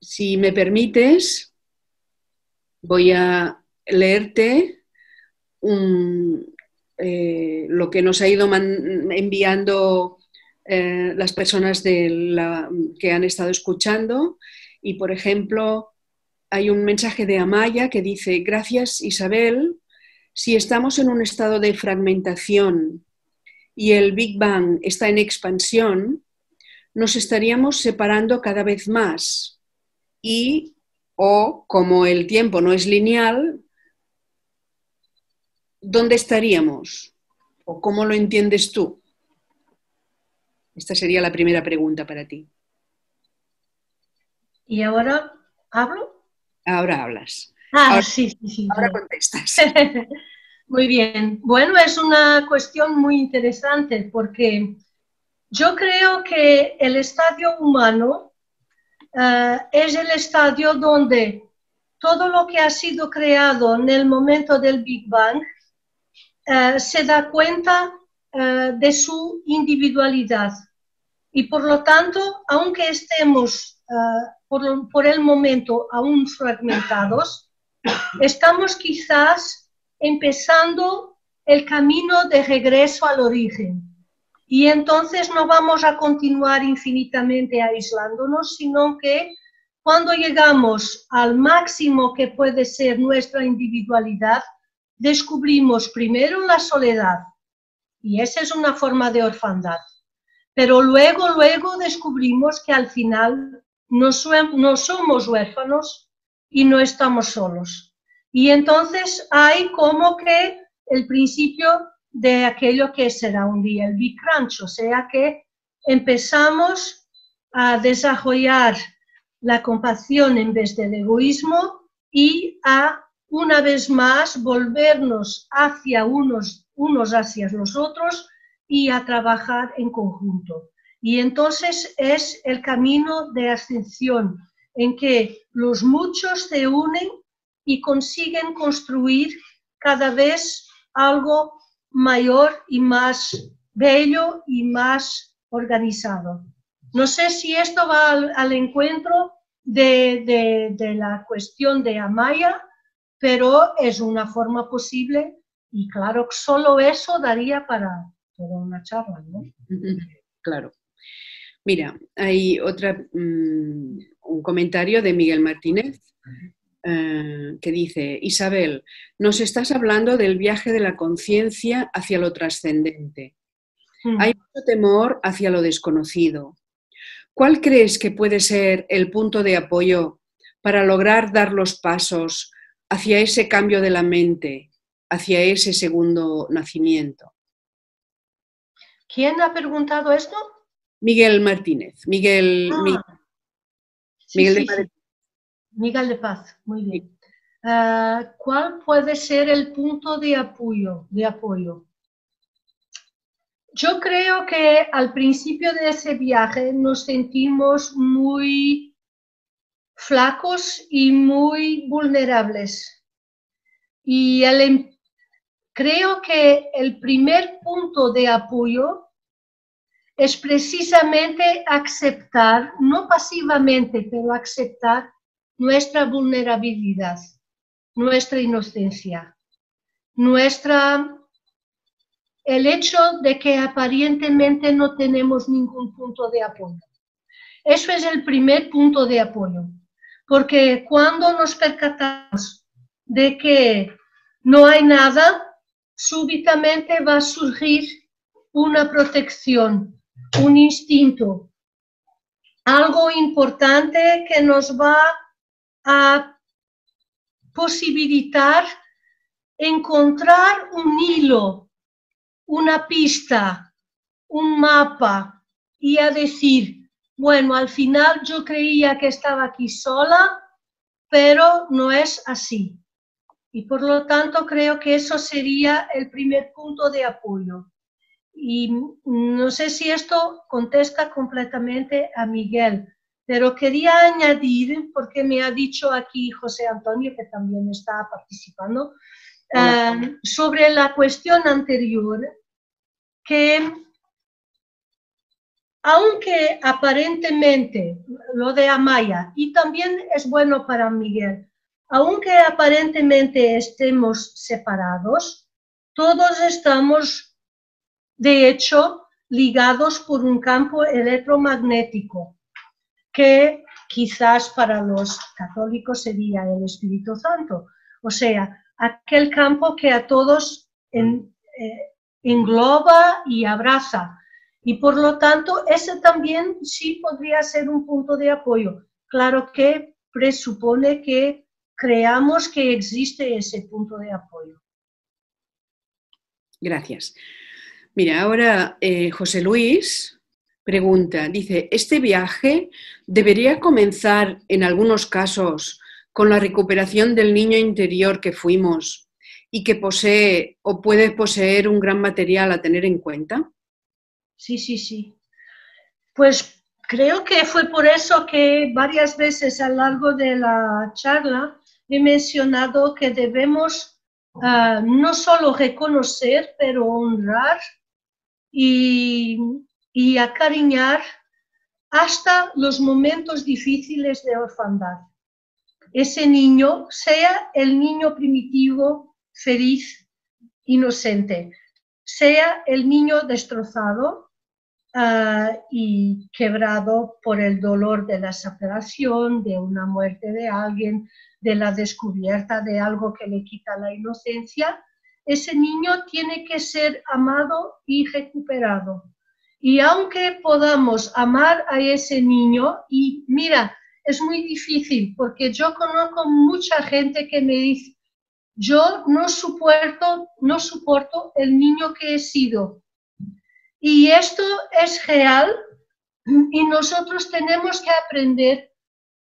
Si me permites, voy a leerte eh, lo que nos ha ido enviando eh, las personas que han estado escuchando. Y, por ejemplo, hay un mensaje de Amaya que dice, gracias Isabel, si estamos en un estado de fragmentación y el Big Bang está en expansión, nos estaríamos separando cada vez más y o como el tiempo no es lineal, ¿dónde estaríamos? ¿O cómo lo entiendes tú? Esta sería la primera pregunta para ti. ¿Y ahora hablo? Ahora hablas. Ah, sí, sí, sí. Ahora contestas. muy bien. Bueno, es una cuestión muy interesante porque yo creo que el estadio humano eh, es el estadio donde todo lo que ha sido creado en el momento del Big Bang eh, se da cuenta eh, de su individualidad. Y por lo tanto, aunque estemos por, por el momento aún fragmentados, estamos quizás empezando el camino de regreso al origen. Y entonces no vamos a continuar infinitamente aislándonos, sino que cuando llegamos al máximo que puede ser nuestra individualidad, descubrimos primero la soledad, y esa es una forma de orfandad, pero luego, luego descubrimos que al final no, no somos huérfanos y no estamos solos. Y entonces hay como que el principio de aquello que será un día el Big Crunch, o sea que empezamos a desarrollar la compasión en vez del egoísmo y a una vez más volvernos hacia unos, unos hacia los otros y a trabajar en conjunto. Y entonces es el camino de ascensión en que los muchos se unen y consiguen construir cada vez algo mayor y más bello y más organizado. No sé si esto va al, encuentro de, la cuestión de Amaya, pero es una forma posible y claro, solo eso daría para toda una charla, ¿no? Claro. Mira, hay otra, mm, un comentario de Miguel Martínez eh, que dice, Isabel, nos estás hablando del viaje de la conciencia hacia lo trascendente. Hmm. Hay mucho temor hacia lo desconocido. ¿Cuál crees que puede ser el punto de apoyo para lograr dar los pasos hacia ese cambio de la mente, hacia ese segundo nacimiento? ¿Quién ha preguntado esto? Miguel Martínez. Miguel, ah. Miguel de Miguel de Paz, muy bien. Ah, ¿Cuál puede ser el punto de apoyo, de apoyo? Yo creo que al principio de ese viaje nos sentimos muy flacos y muy vulnerables. Y em, creo que el primer punto de apoyo es precisamente aceptar, no pasivamente, pero aceptar nuestra vulnerabilidad, nuestra inocencia, nuestra el hecho de que aparentemente no tenemos ningún punto de apoyo. Eso es el primer punto de apoyo, porque cuando nos percatamos de que no hay nada, súbitamente va a surgir una protección, un instinto, algo importante que nos va a posibilitar encontrar un hilo, una pista, un mapa y a decir, bueno, al final yo creía que estaba aquí sola, pero no es así. Y por lo tanto creo que eso sería el primer punto de apoyo. Y no sé si esto contesta completamente a Miguel, pero quería añadir, porque me ha dicho aquí José Antonio, que también está participando, eh, sobre la cuestión anterior, que aunque aparentemente lo de Amaya, y también es bueno para Miguel, aunque aparentemente estemos separados, todos estamos, de hecho, ligados por un campo electromagnético que quizás para los católicos sería el Espíritu Santo, o sea, aquel campo que a todos eh, engloba y abraza. Y por lo tanto, ese también sí podría ser un punto de apoyo. Claro que presupone que creamos que existe ese punto de apoyo. Gracias. Mira, ahora eh, José Luis pregunta, dice, ¿este viaje debería comenzar en algunos casos con la recuperación del niño interior que fuimos y que posee o puede poseer un gran material a tener en cuenta? Sí, sí, sí. Pues creo que fue por eso que varias veces a lo largo de la charla he mencionado que debemos ah, no solo reconocer, pero honrar y, y acariñar hasta los momentos difíciles de orfandad. Ese niño sea el niño primitivo, feliz, inocente, sea el niño destrozado Ah, y quebrado por el dolor de la separación, de una muerte de alguien, de la descubierta de algo que le quita la inocencia, ese niño tiene que ser amado y recuperado. Y aunque podamos amar a ese niño, y mira, es muy difícil porque yo conozco mucha gente que me dice, yo no soporto, no soporto el niño que he sido, y esto es real y nosotros tenemos que aprender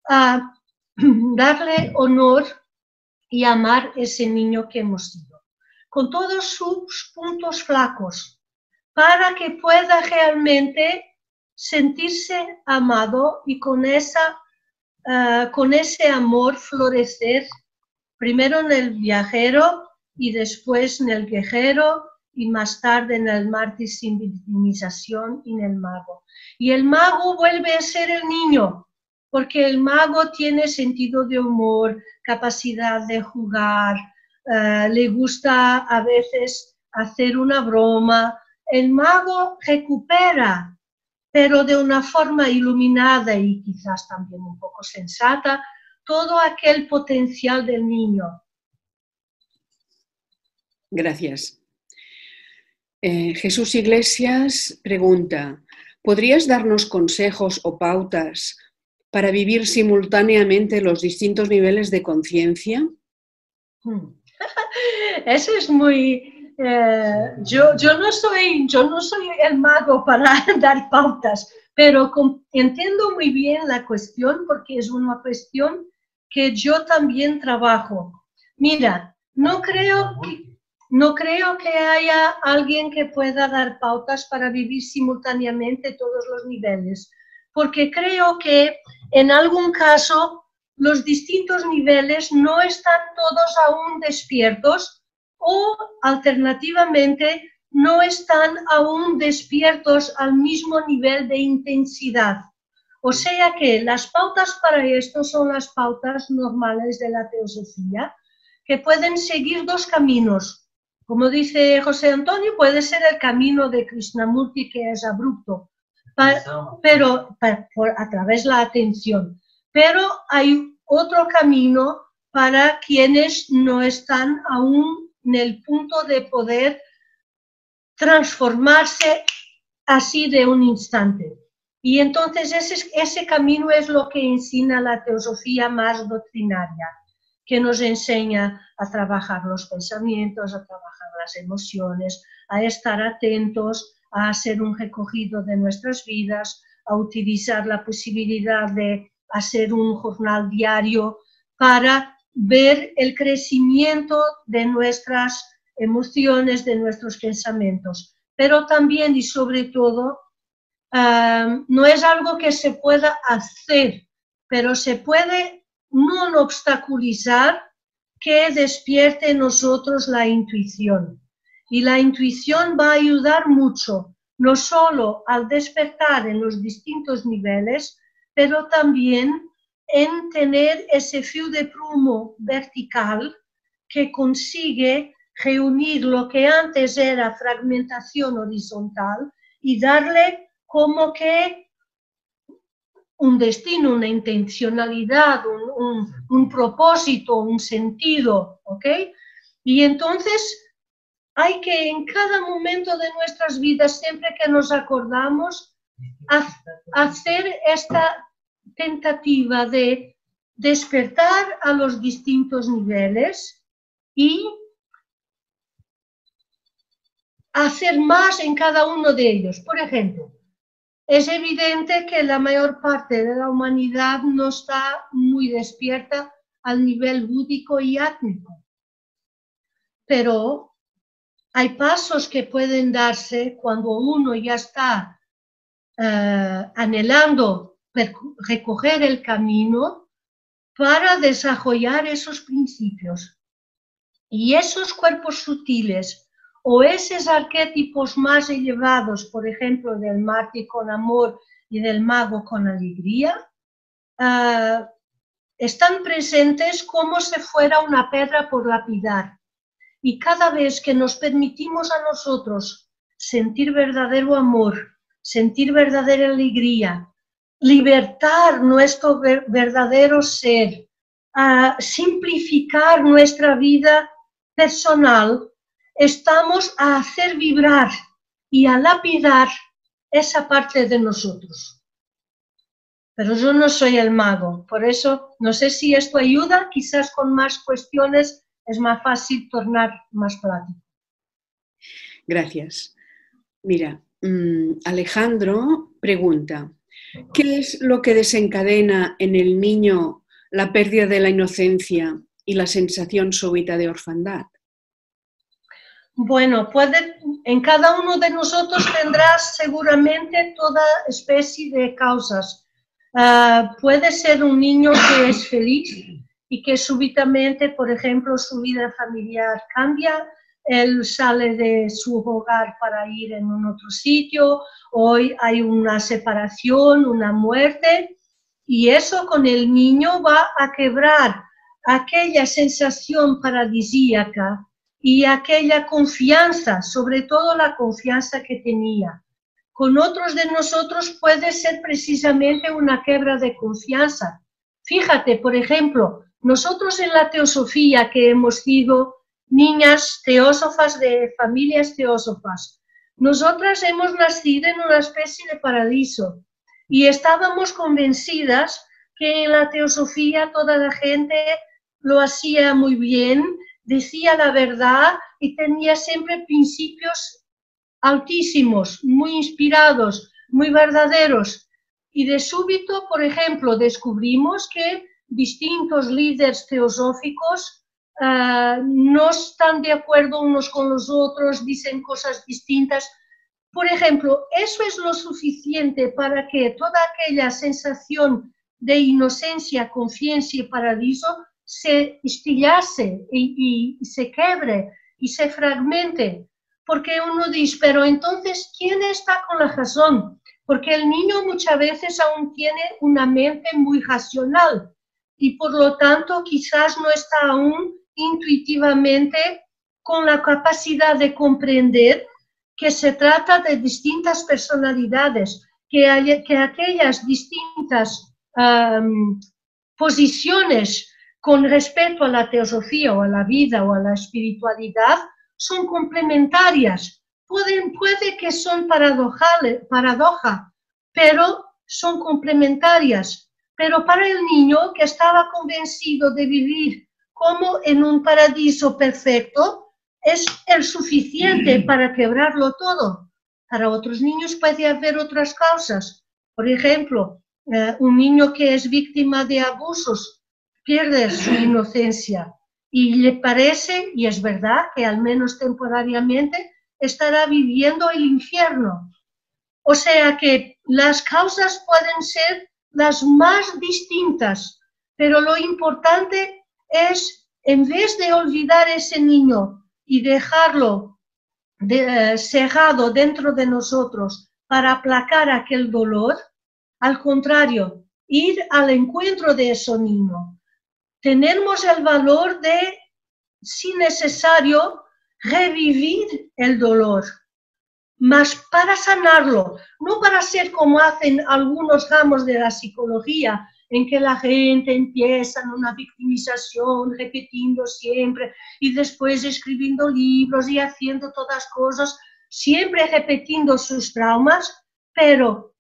a darle honor y amar ese niño que hemos sido, con todos sus puntos flacos, para que pueda realmente sentirse amado y con, esa, ah, con ese amor florecer, primero en el viajero y después en el guerrero y más tarde en el mártir sin victimización y en el mago. Y el mago vuelve a ser el niño, porque el mago tiene sentido de humor, capacidad de jugar, eh, le gusta a veces hacer una broma. El mago recupera, pero de una forma iluminada y quizás también un poco sensata, todo aquel potencial del niño. Gracias. Eh, Jesús Iglesias pregunta, ¿podrías darnos consejos o pautas para vivir simultáneamente los distintos niveles de conciencia? Hmm. Eso es muy... Eh, yo, yo, no soy, yo no soy el mago para dar pautas, pero entiendo muy bien la cuestión porque es una cuestión que yo también trabajo. Mira, no creo que no creo que haya alguien que pueda dar pautas para vivir simultáneamente todos los niveles, porque creo que en algún caso los distintos niveles no están todos aún despiertos o alternativamente no están aún despiertos al mismo nivel de intensidad. O sea que las pautas para esto son las pautas normales de la teosofía, que pueden seguir dos caminos como dice José Antonio, puede ser el camino de Krishnamurti que es abrupto, pero a través de la atención. Pero hay otro camino para quienes no están aún en el punto de poder transformarse así de un instante. Y entonces ese, ese camino es lo que enseña la teosofía más doctrinaria, que nos enseña a trabajar los pensamientos, a trabajar las emociones, a estar atentos, a hacer un recogido de nuestras vidas, a utilizar la posibilidad de hacer un jornal diario para ver el crecimiento de nuestras emociones, de nuestros pensamientos. Pero también y sobre todo, no es algo que se pueda hacer, pero se puede no obstaculizar que despierte en nosotros la intuición. Y la intuición va a ayudar mucho, no solo al despertar en los distintos niveles, pero también en tener ese fio de prumo vertical que consigue reunir lo que antes era fragmentación horizontal y darle como que un destino, una intencionalidad, un, propósito, un sentido, ¿ok? Y entonces hay que en cada momento de nuestras vidas, siempre que nos acordamos, hacer esta tentativa de despertar a los distintos niveles y hacer más en cada uno de ellos. Por ejemplo, es evidente que la mayor parte de la humanidad no está muy despierta al nivel búdico y étnico, pero hay pasos que pueden darse cuando uno ya está eh, anhelando recoger el camino para desarrollar esos principios. Y esos cuerpos sutiles o esos arquetipos más elevados, por ejemplo, del mártir con amor y del mago con alegría, eh, están presentes como si fuera una pedra por lapidar. Y cada vez que nos permitimos a nosotros sentir verdadero amor, sentir verdadera alegría, libertar nuestro verdadero ser, a simplificar nuestra vida personal, estamos a hacer vibrar y a lapidar esa parte de nosotros. Pero yo no soy el mago, por eso no sé si esto ayuda, quizás con más cuestiones es más fácil tornar más práctico. Gracias. Mira, mm, Alejandro pregunta, ¿qué es lo que desencadena en el niño la pérdida de la inocencia y la sensación súbita de orfandad? Bueno, puede, en cada uno de nosotros tendrás seguramente toda especie de causas. Ah, puede ser un niño que es feliz, y que súbitamente, por ejemplo, su vida familiar cambia, él sale de su hogar para ir en un otro sitio, hoy hay una separación, una muerte, y eso con el niño va a quebrar aquella sensación paradisíaca y aquella confianza, sobre todo la confianza que tenía. Con otros de nosotros puede ser precisamente una quebra de confianza. Fíjate, por ejemplo, nosotros en la teosofía, que hemos sido niñas teósofas de familias teósofas, nosotras hemos nacido en una especie de paraíso y estábamos convencidas que en la teosofía toda la gente lo hacía muy bien, decía la verdad y tenía siempre principios altísimos, muy inspirados, muy verdaderos. Y de súbito, por ejemplo, descubrimos que distintos líderes teosóficos ah, no están de acuerdo unos con los otros, dicen cosas distintas. Por ejemplo, eso es lo suficiente para que toda aquella sensación de inocencia, conciencia y paraíso se estillase y, y se quebre y se fragmente. Porque uno dice, pero entonces, ¿quién está con la razón? Porque el niño muchas veces aún tiene una mente muy racional y por lo tanto quizás no está aún intuitivamente con la capacidad de comprender que se trata de distintas personalidades, que, hay, que aquellas distintas posiciones con respecto a la teosofía o a la vida o a la espiritualidad son complementarias. Pueden, puede que son paradojales, paradoja, pero son complementarias. Pero para el niño que estaba convencido de vivir como en un paraíso perfecto, es el suficiente para quebrarlo todo. Para otros niños puede haber otras causas. Por ejemplo, eh, un niño que es víctima de abusos pierde su inocencia y le parece, y es verdad, que al menos temporariamente estará viviendo el infierno. O sea que las causas pueden ser las más distintas, pero lo importante es, en vez de olvidar ese niño y dejarlo de, eh, dentro de nosotros para aplacar aquel dolor, al contrario, ir al encuentro de ese niño. Tenemos el valor de, si necesario, revivir el dolor mas para sanarlo, no para ser como hacen algunos ramos de la psicología, en que la gente empieza en una victimización, repitiendo siempre y después escribiendo libros y haciendo todas cosas, siempre repitiendo sus traumas, pero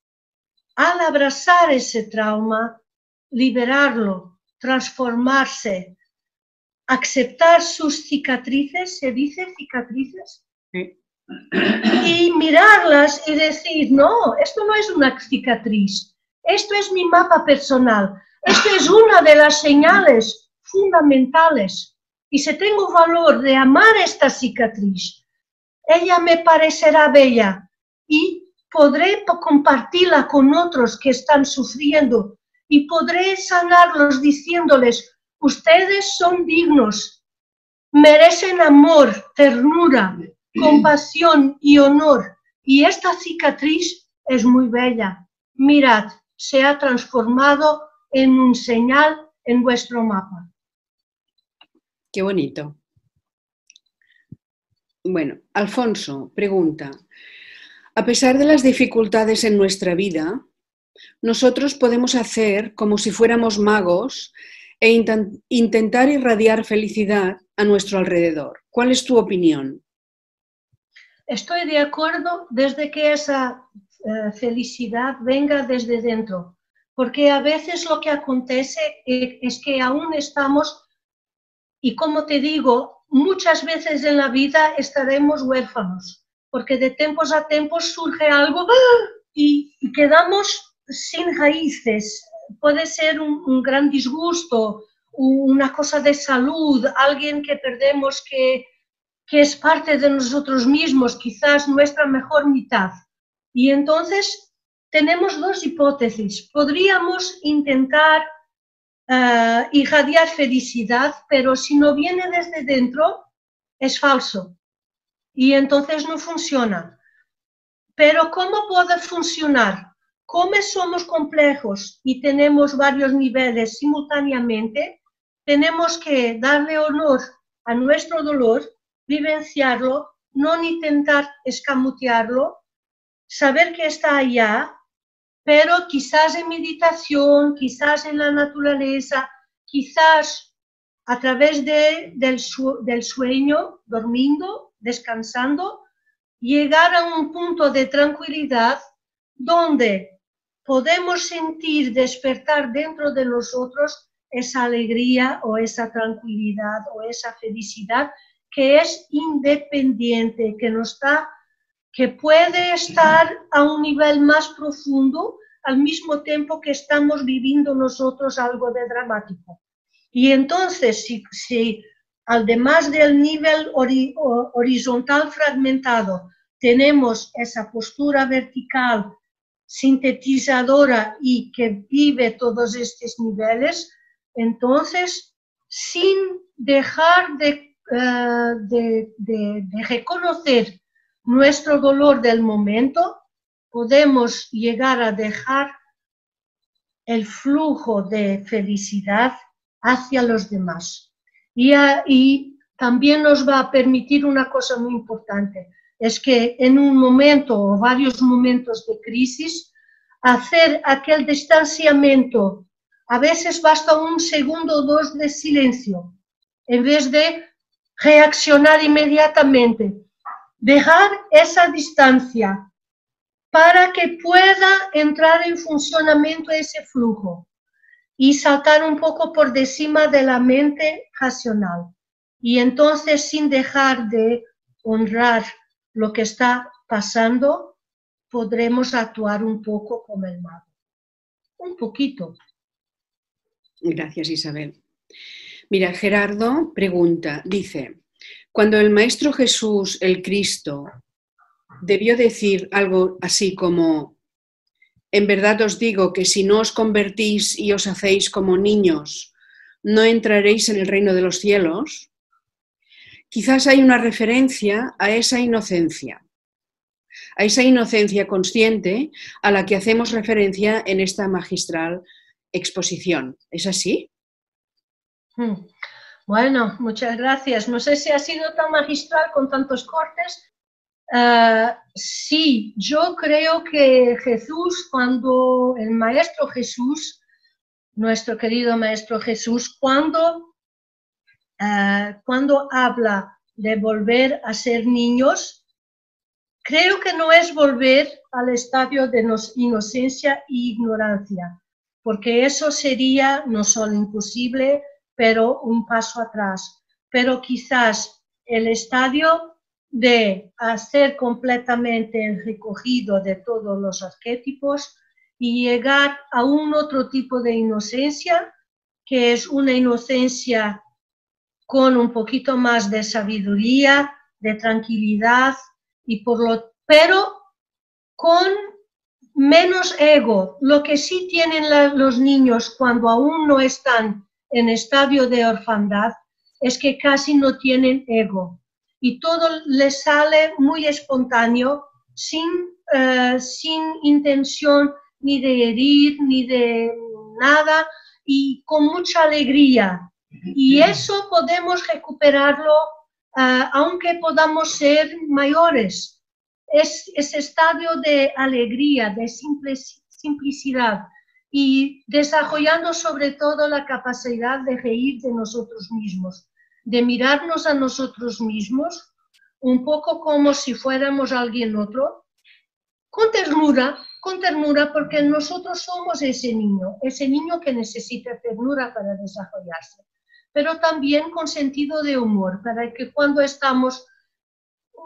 al abrazar ese trauma, liberarlo, transformarse, aceptar sus cicatrices, ¿se dice cicatrices? Y mirarlas y decir, no, esto no es una cicatriz, esto es mi mapa personal, esto es una de las señales fundamentales. Y si tengo valor de amar esta cicatriz, ella me parecerá bella y podré compartirla con otros que están sufriendo y podré sanarlos diciéndoles, ustedes son dignos, merecen amor, ternura, compasión y honor. Y esta cicatriz es muy bella. Mirad, se ha transformado en un señal en vuestro mapa. Qué bonito. Bueno, Alfonso pregunta, a pesar de las dificultades en nuestra vida, nosotros podemos hacer como si fuéramos magos e intentar irradiar felicidad a nuestro alrededor. ¿Cuál es tu opinión? Estoy de acuerdo desde que esa eh, felicidad venga desde dentro, porque a veces lo que acontece eh, es que aún estamos, y como te digo, muchas veces en la vida estaremos huérfanos, porque de tiempos a tiempos surge algo ¡ah! y, quedamos sin raíces. Puede ser un gran disgusto, una cosa de salud, alguien que perdemos que que es parte de nosotros mismos, quizás nuestra mejor mitad. Y entonces tenemos dos hipótesis. Podríamos intentar uh, irradiar felicidad, pero si no viene desde dentro, es falso. Y entonces no funciona. Pero ¿cómo puede funcionar? Como somos complejos y tenemos varios niveles simultáneamente, tenemos que darle honor a nuestro dolor vivenciarlo, no intentar escamotearlo, saber que está allá, pero quizás en meditación, quizás en la naturaleza, quizás a través de, del, sueño, dormindo, descansando, llegar a un punto de tranquilidad donde podemos sentir despertar dentro de nosotros esa alegría o esa tranquilidad o esa felicidad que es independiente, que no está, que puede estar a un nivel más profundo al mismo tiempo que estamos viviendo nosotros algo de dramático. Y entonces, si, si además del nivel horizontal fragmentado, tenemos esa postura vertical sintetizadora y que vive todos estos niveles, entonces, sin dejar de eh, de, reconocer nuestro dolor del momento, podemos llegar a dejar el flujo de felicidad hacia los demás. Y, también nos va a permitir una cosa muy importante, es que en un momento o varios momentos de crisis, hacer aquel distanciamiento, a veces basta un segundo o dos de silencio, en vez de reaccionar inmediatamente, dejar esa distancia para que pueda entrar en funcionamiento ese flujo y saltar un poco por encima de la mente racional. Y entonces, sin dejar de honrar lo que está pasando, podremos actuar un poco como el mago. Un poquito. Gracias, Isabel. Mira, Gerardo pregunta, dice, cuando el Maestro Jesús, el Cristo, debió decir algo así como, en verdad os digo que si no os convertís y os hacéis como niños, no entraréis en el reino de los cielos, quizás hay una referencia a esa inocencia, a esa inocencia consciente a la que hacemos referencia en esta magistral exposición. ¿Es así? Hmm. Bueno, muchas gracias. No sé si ha sido tan magistral con tantos cortes. Ah, sí, yo creo que Jesús, cuando el Maestro Jesús nuestro querido Maestro Jesús cuando, eh, cuando habla de volver a ser niños, creo que no es volver al estadio de inocencia e ignorancia, porque eso sería no solo imposible, pero un paso atrás. Pero quizás el estadio de hacer completamente el recogido de todos los arquetipos y llegar a un otro tipo de inocencia, que es una inocencia con un poquito más de sabiduría, de tranquilidad, y por lo, pero con menos ego. Lo que sí tienen los niños cuando aún no están en estadio de orfandad es que casi no tienen ego y todo les sale muy espontáneo, sin, eh, sin intención ni de herir, ni de nada, y con mucha alegría. Y eso podemos recuperarlo uh, aunque podamos ser mayores. Es ese estadio de alegría, de simplicidad y desarrollando sobre todo la capacidad de reír de nosotros mismos, de mirarnos a nosotros mismos un poco como si fuéramos alguien otro, con ternura, con ternura porque nosotros somos ese niño, ese niño que necesita ternura para desarrollarse pero también con sentido de humor, para que cuando estamos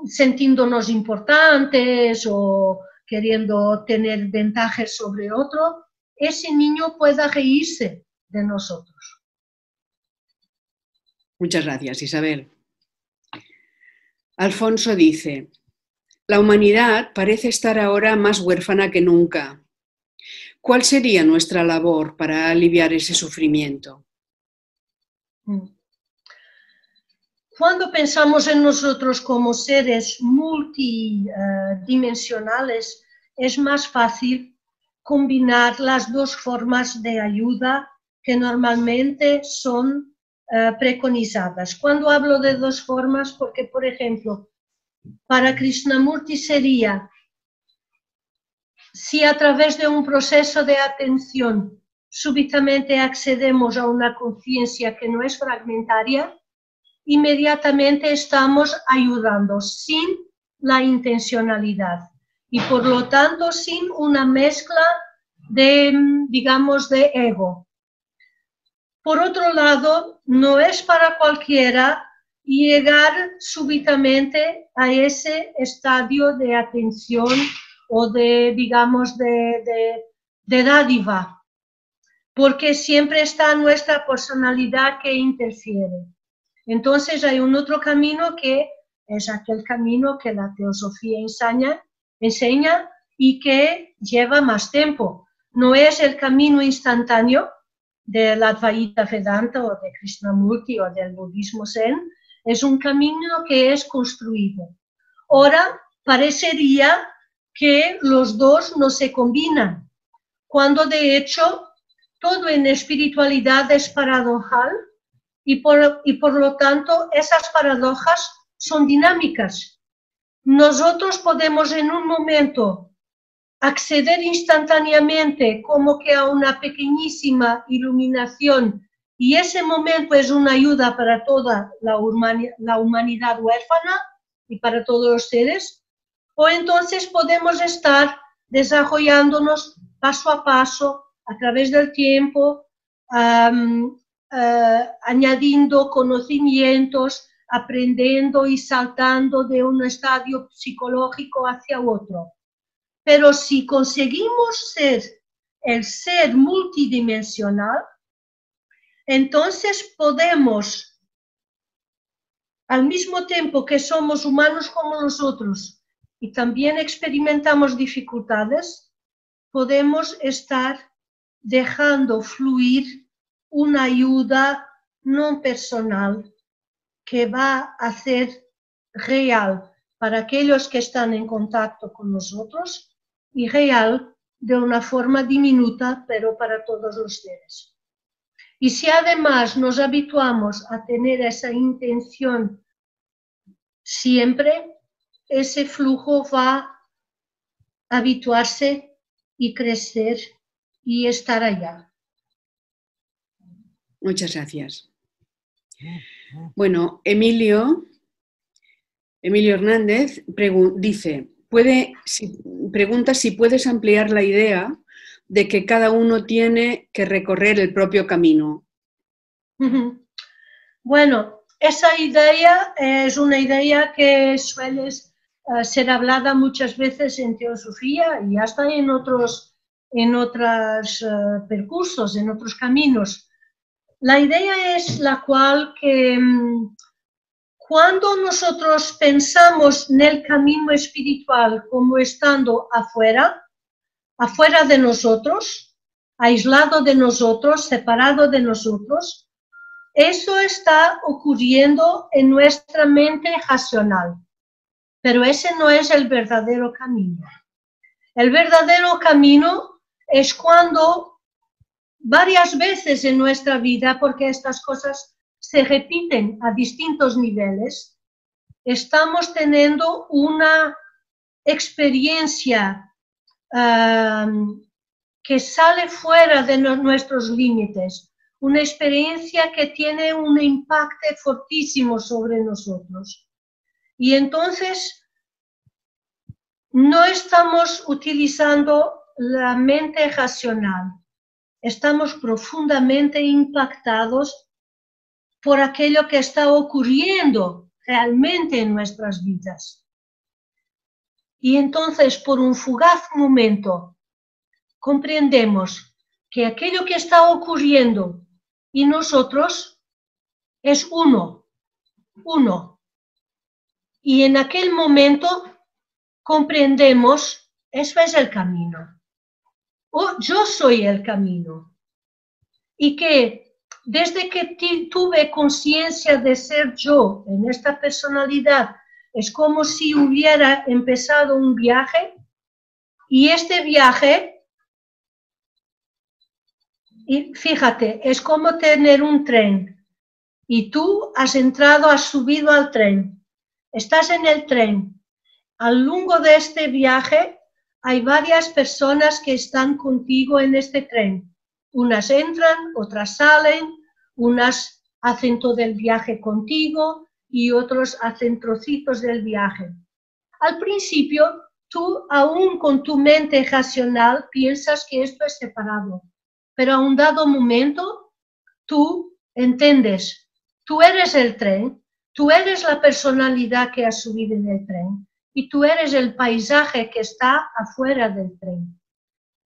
sintiéndonos importantes o queriendo tener ventajas sobre otro, ese niño pueda reírse de nosotros. Muchas gracias, Isabel. Alfonso dice, la humanidad parece estar ahora más huérfana que nunca. ¿Cuál sería nuestra labor para aliviar ese sufrimiento? Mm. Cuando pensamos en nosotros como seres multidimensionales, es más fácil combinar las dos formas de ayuda que normalmente son eh, preconizadas. Cuando hablo de dos formas, porque por ejemplo, para Krishnamurti sería si a través de un proceso de atención súbitamente accedemos a una conciencia que no es fragmentaria, inmediatamente estamos ayudando sin la intencionalidad y por lo tanto sin una mezcla de, digamos, de ego. Por otro lado, no es para cualquiera llegar súbitamente a ese estadio de atención o de, digamos, de, de, de dádiva, porque siempre está nuestra personalidad que interfiere. Entonces hay un otro camino que es aquel camino que la teosofía enseña, enseña y que lleva más tiempo. No es el camino instantáneo de la Advaita Vedanta o de Krishnamurti o del budismo Zen, es un camino que es construido. Ahora parecería que los dos no se combinan, cuando de hecho todo en espiritualidad es paradojal y por, y por lo tanto esas paradojas son dinámicas. Nosotros podemos en un momento acceder instantáneamente como que a una pequeñísima iluminación y ese momento es una ayuda para toda la, la humanidad huérfana y para todos los seres, o entonces podemos estar desarrollándonos paso a paso a través del tiempo, eh, añadiendo conocimientos, aprendiendo y saltando de un estadio psicológico hacia otro. Pero si conseguimos ser el ser multidimensional, entonces podemos, al mismo tiempo que somos humanos como nosotros y también experimentamos dificultades, podemos estar dejando fluir una ayuda no personal que va a ser real para aquellos que están en contacto con nosotros y real de una forma diminuta, pero para todos los seres. Y si además nos habituamos a tener esa intención siempre, ese flujo va a habituarse y crecer y estar allá. Muchas gracias. Bueno, Emilio, Emilio Hernández dice, puede, pregunta si puedes ampliar la idea de que cada uno tiene que recorrer el propio camino. Bueno, esa idea es una idea que suele eh, ser hablada muchas veces en teosofía y hasta en otros en otros eh, percursos, en otros caminos. La idea es la cual que mm, cuando nosotros pensamos en el camino espiritual como estando afuera, afuera de nosotros, aislado de nosotros, separado de nosotros, eso está ocurriendo en nuestra mente racional. Pero ese no es el verdadero camino. El verdadero camino es cuando varias veces en nuestra vida, porque estas cosas se repiten a distintos niveles, estamos teniendo una experiencia que sale fuera de nuestros límites, una experiencia que tiene un impacto fortísimo sobre nosotros. Y entonces no estamos utilizando la mente racional. Estamos profundamente impactados por aquello que está ocurriendo realmente en nuestras vidas. Y entonces, por un fugaz momento, comprendemos que aquello que está ocurriendo y nosotros es uno, uno. Y en aquel momento comprendemos, eso es el camino yo soy el camino. Y que desde que tuve conciencia de ser yo en esta personalidad, es como si hubiera empezado un viaje y este viaje, y fíjate, es como tener un tren y tú has entrado, has subido al tren, estás en el tren. Al largo de este viaje hay varias personas que están contigo en este tren. Unas entran, otras salen, unas hacen todo el viaje contigo y otros hacen trocitos del viaje. Al principio, tú aún con tu mente racional piensas que esto es separado, pero a un dado momento tú entiendes, tú eres el tren, tú eres la personalidad que ha subido en el tren y tú eres el paisaje que está afuera del tren.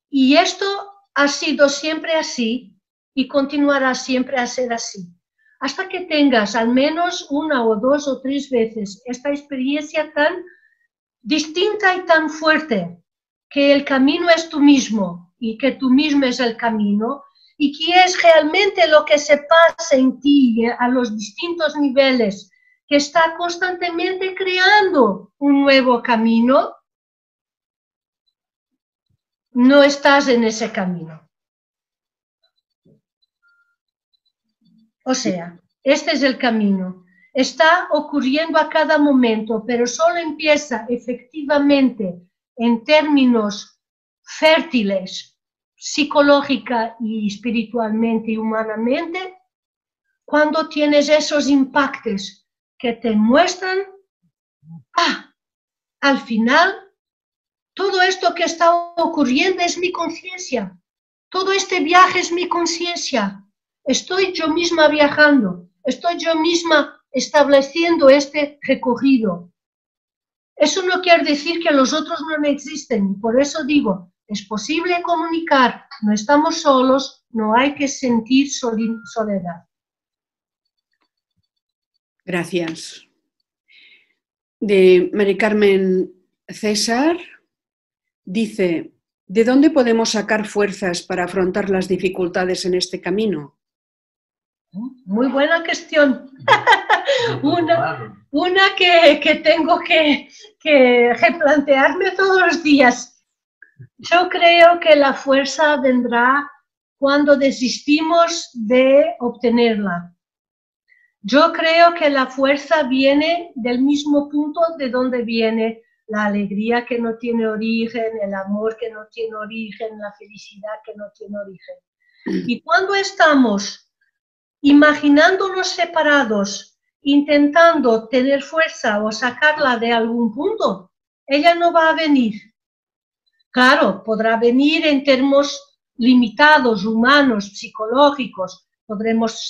Y esto ha sido siempre así y continuará siempre a ser así. Hasta que tengas al menos una o dos o tres veces esta experiencia tan distinta y tan fuerte, que el camino es tú mismo y que tú mismo es el camino, y que es realmente lo que se pasa en ti a los distintos niveles que está constantemente creando un nuevo camino, no estás en ese camino. O sea, este es el camino. Está ocurriendo a cada momento, pero solo empieza efectivamente en términos fértiles, psicológica y espiritualmente y humanamente, cuando tienes esos impactos que te muestran, ah, al final, todo esto que está ocurriendo es mi conciencia, todo este viaje es mi conciencia, estoy yo misma viajando, estoy yo misma estableciendo este recorrido. Eso no quiere decir que los otros no existen, por eso digo, es posible comunicar, no estamos solos, no hay que sentir soledad. Gracias. De Mari Carmen César dice, ¿de dónde podemos sacar fuerzas para afrontar las dificultades en este camino? Muy buena cuestión. una, una que, tengo que, que replantearme todos los días. Yo creo que la fuerza vendrá cuando desistimos de obtenerla. Yo creo que la fuerza viene del mismo punto de donde viene la alegría que no tiene origen, el amor que no tiene origen, la felicidad que no tiene origen. Y cuando estamos imaginándonos separados, intentando tener fuerza o sacarla de algún punto, ella no va a venir. Claro, podrá venir en términos limitados, humanos, psicológicos. Podremos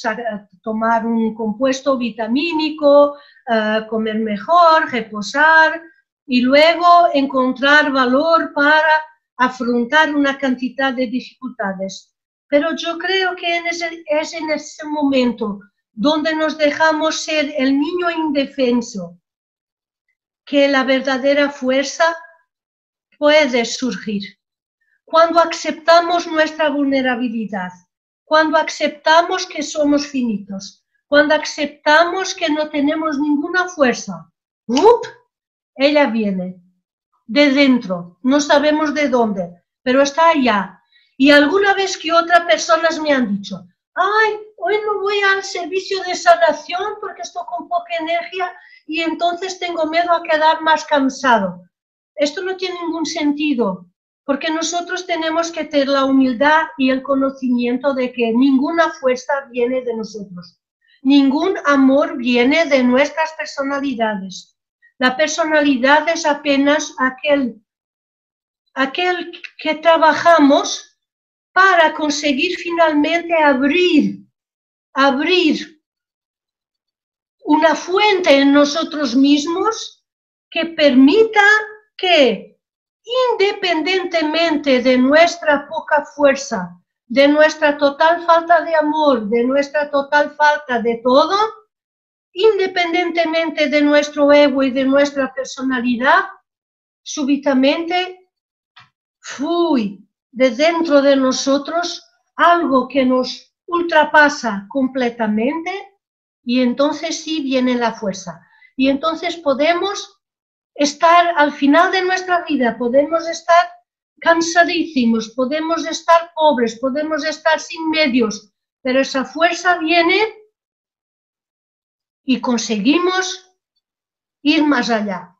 tomar un compuesto vitamínico, eh, comer mejor, reposar y luego encontrar valor para afrontar una cantidad de dificultades. Pero yo creo que es en ese momento donde nos dejamos ser el niño indefenso, que la verdadera fuerza puede surgir. Cuando aceptamos nuestra vulnerabilidad, cuando aceptamos que somos finitos, cuando aceptamos que no tenemos ninguna fuerza, ella viene de dentro, no sabemos de dónde, pero está allá. Y alguna vez que otras personas me han dicho, ay, hoy no voy al servicio de sanación porque estoy con poca energía y entonces tengo miedo a quedar más cansado. Esto no tiene ningún sentido, porque nosotros tenemos que tener la humildad y el conocimiento de que ninguna fuerza viene de nosotros, ningún amor viene de nuestras personalidades. La personalidad es apenas aquel, aquel que trabajamos para conseguir finalmente abrir, abrir una fuente en nosotros mismos que permita que independientemente de nuestra poca fuerza, de nuestra total falta de amor, de nuestra total falta de todo, independientemente de nuestro ego y de nuestra personalidad, súbitamente, fui de dentro de nosotros algo que nos ultrapasa completamente y entonces sí viene la fuerza. Y entonces podemos estar al final de nuestra vida, podemos estar cansadísimos, podemos estar pobres, podemos estar sin medios, pero esa fuerza viene y conseguimos ir más allá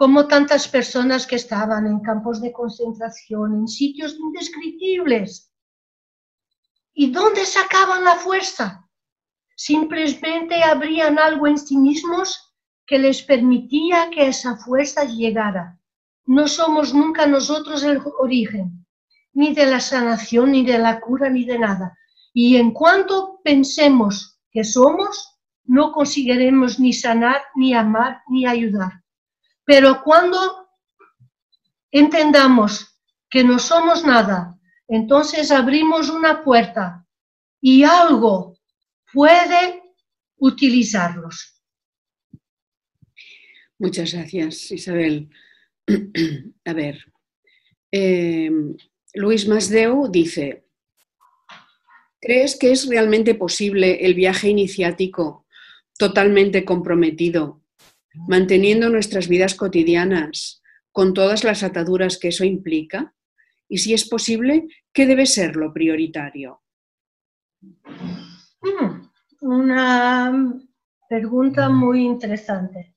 como tantas personas que estaban en campos de concentración, en sitios indescriptibles. ¿Y dónde sacaban la fuerza? Simplemente abrían algo en sí mismos que les permitía que esa fuerza llegara. No somos nunca nosotros el origen, ni de la sanación, ni de la cura, ni de nada. Y en cuanto pensemos que somos, no conseguiremos ni sanar, ni amar, ni ayudar. Pero cuando entendamos que no somos nada, entonces abrimos una puerta y algo puede utilizarlos. Muchas gracias, Isabel. A ver, eh, Luis Masdeu dice, ¿crees que es realmente posible el viaje iniciático totalmente comprometido manteniendo nuestras vidas cotidianas con todas las ataduras que eso implica? Y si es posible, ¿qué debe ser lo prioritario? Hmm, una pregunta muy interesante.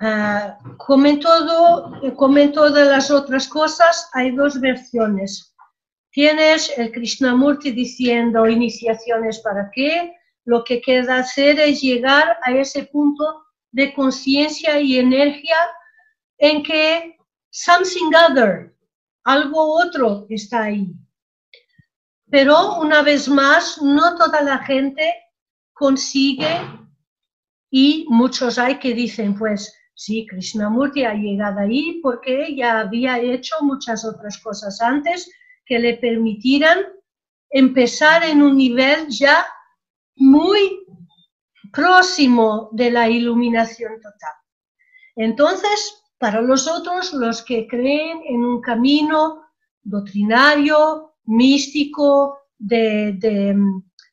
Ah, como, en todo, como en todas las otras cosas, hay dos versiones. Tienes el Krishnamurti diciendo iniciaciones para qué, lo que queda hacer es llegar a ese punto de conciencia y energía en que something other, algo otro está ahí. Pero una vez más, no toda la gente consigue y muchos hay que dicen, pues sí, Krishnamurti ha llegado ahí porque ya había hecho muchas otras cosas antes que le permitieran empezar en un nivel ya muy próximo de la iluminación total. Entonces, para los otros, los que creen en un camino doctrinario, místico, de,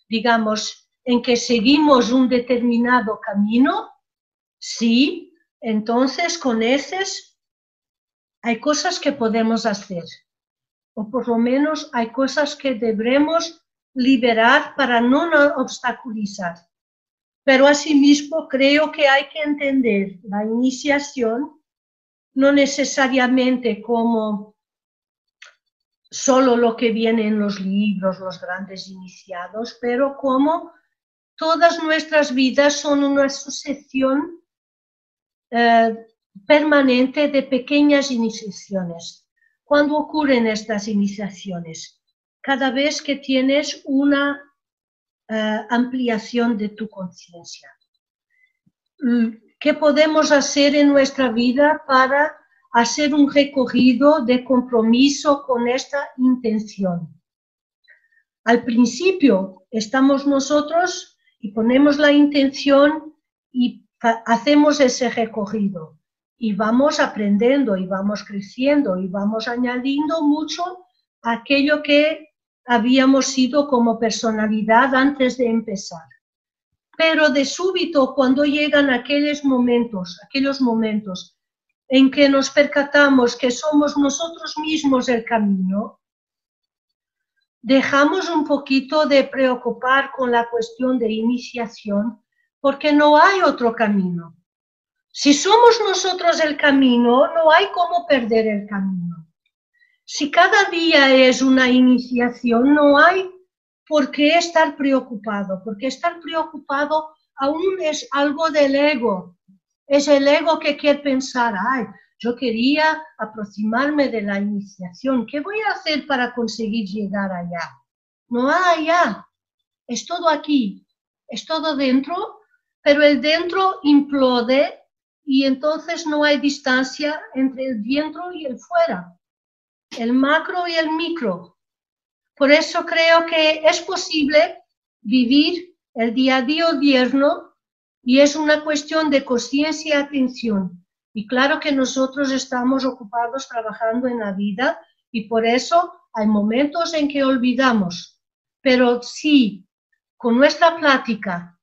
digamos, en que seguimos un determinado camino, sí, entonces con esos hay cosas que podemos hacer, o por lo menos hay cosas que debemos liberar para no obstaculizar. Pero asimismo creo que hay que entender la iniciación no necesariamente como solo lo que viene en los libros, los grandes iniciados, pero como todas nuestras vidas son una sucesión eh, permanente de pequeñas iniciaciones. ¿Cuándo ocurren estas iniciaciones? Cada vez que tienes una eh, ampliación de tu conciencia. ¿Qué podemos hacer en nuestra vida para hacer un recorrido de compromiso con esta intención? Al principio estamos nosotros y ponemos la intención y hacemos ese recorrido y vamos aprendiendo y vamos creciendo y vamos añadiendo mucho aquello que habíamos sido como personalidad antes de empezar. Pero de súbito, cuando llegan aquellos momentos, aquellos momentos en que nos percatamos que somos nosotros mismos el camino, dejamos un poquito de preocupar con la cuestión de iniciación porque no hay otro camino. Si somos nosotros el camino, no hay cómo perder el camino. Si cada día es una iniciación, no hay por qué estar preocupado, porque estar preocupado aún es algo del ego. Es el ego que quiere pensar, ay, yo quería aproximarme de la iniciación, ¿qué voy a hacer para conseguir llegar allá? No hay allá, es todo aquí, es todo dentro, pero el dentro implode y entonces no hay distancia entre el dentro y el fuera, el macro y el micro. Por eso creo que es posible vivir el día a día odierno y es una cuestión de conciencia y atención. Y claro que nosotros estamos ocupados trabajando en la vida y por eso hay momentos en que olvidamos. Pero si con nuestra plática,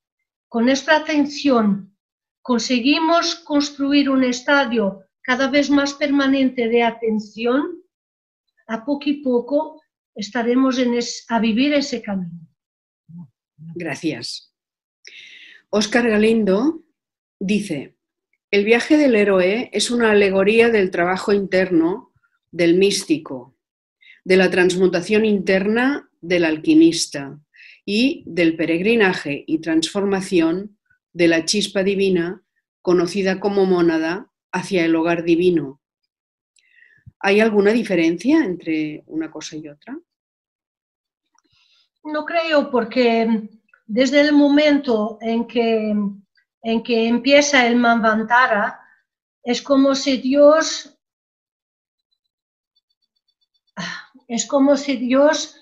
con nuestra atención, conseguimos construir un estadio cada vez más permanente de atención, a poco y poco estaremos a vivir ese camino. Gracias. Oscar Galindo dice, el viaje del héroe es una alegoría del trabajo interno del místico, de la transmutación interna del alquimista y del peregrinaje y transformación de la chispa divina, conocida como mónada, hacia el hogar divino. ¿Hay alguna diferencia entre una cosa y otra? No creo, porque desde el momento en que, en que empieza el Manvantara, es como si Dios es como si Dios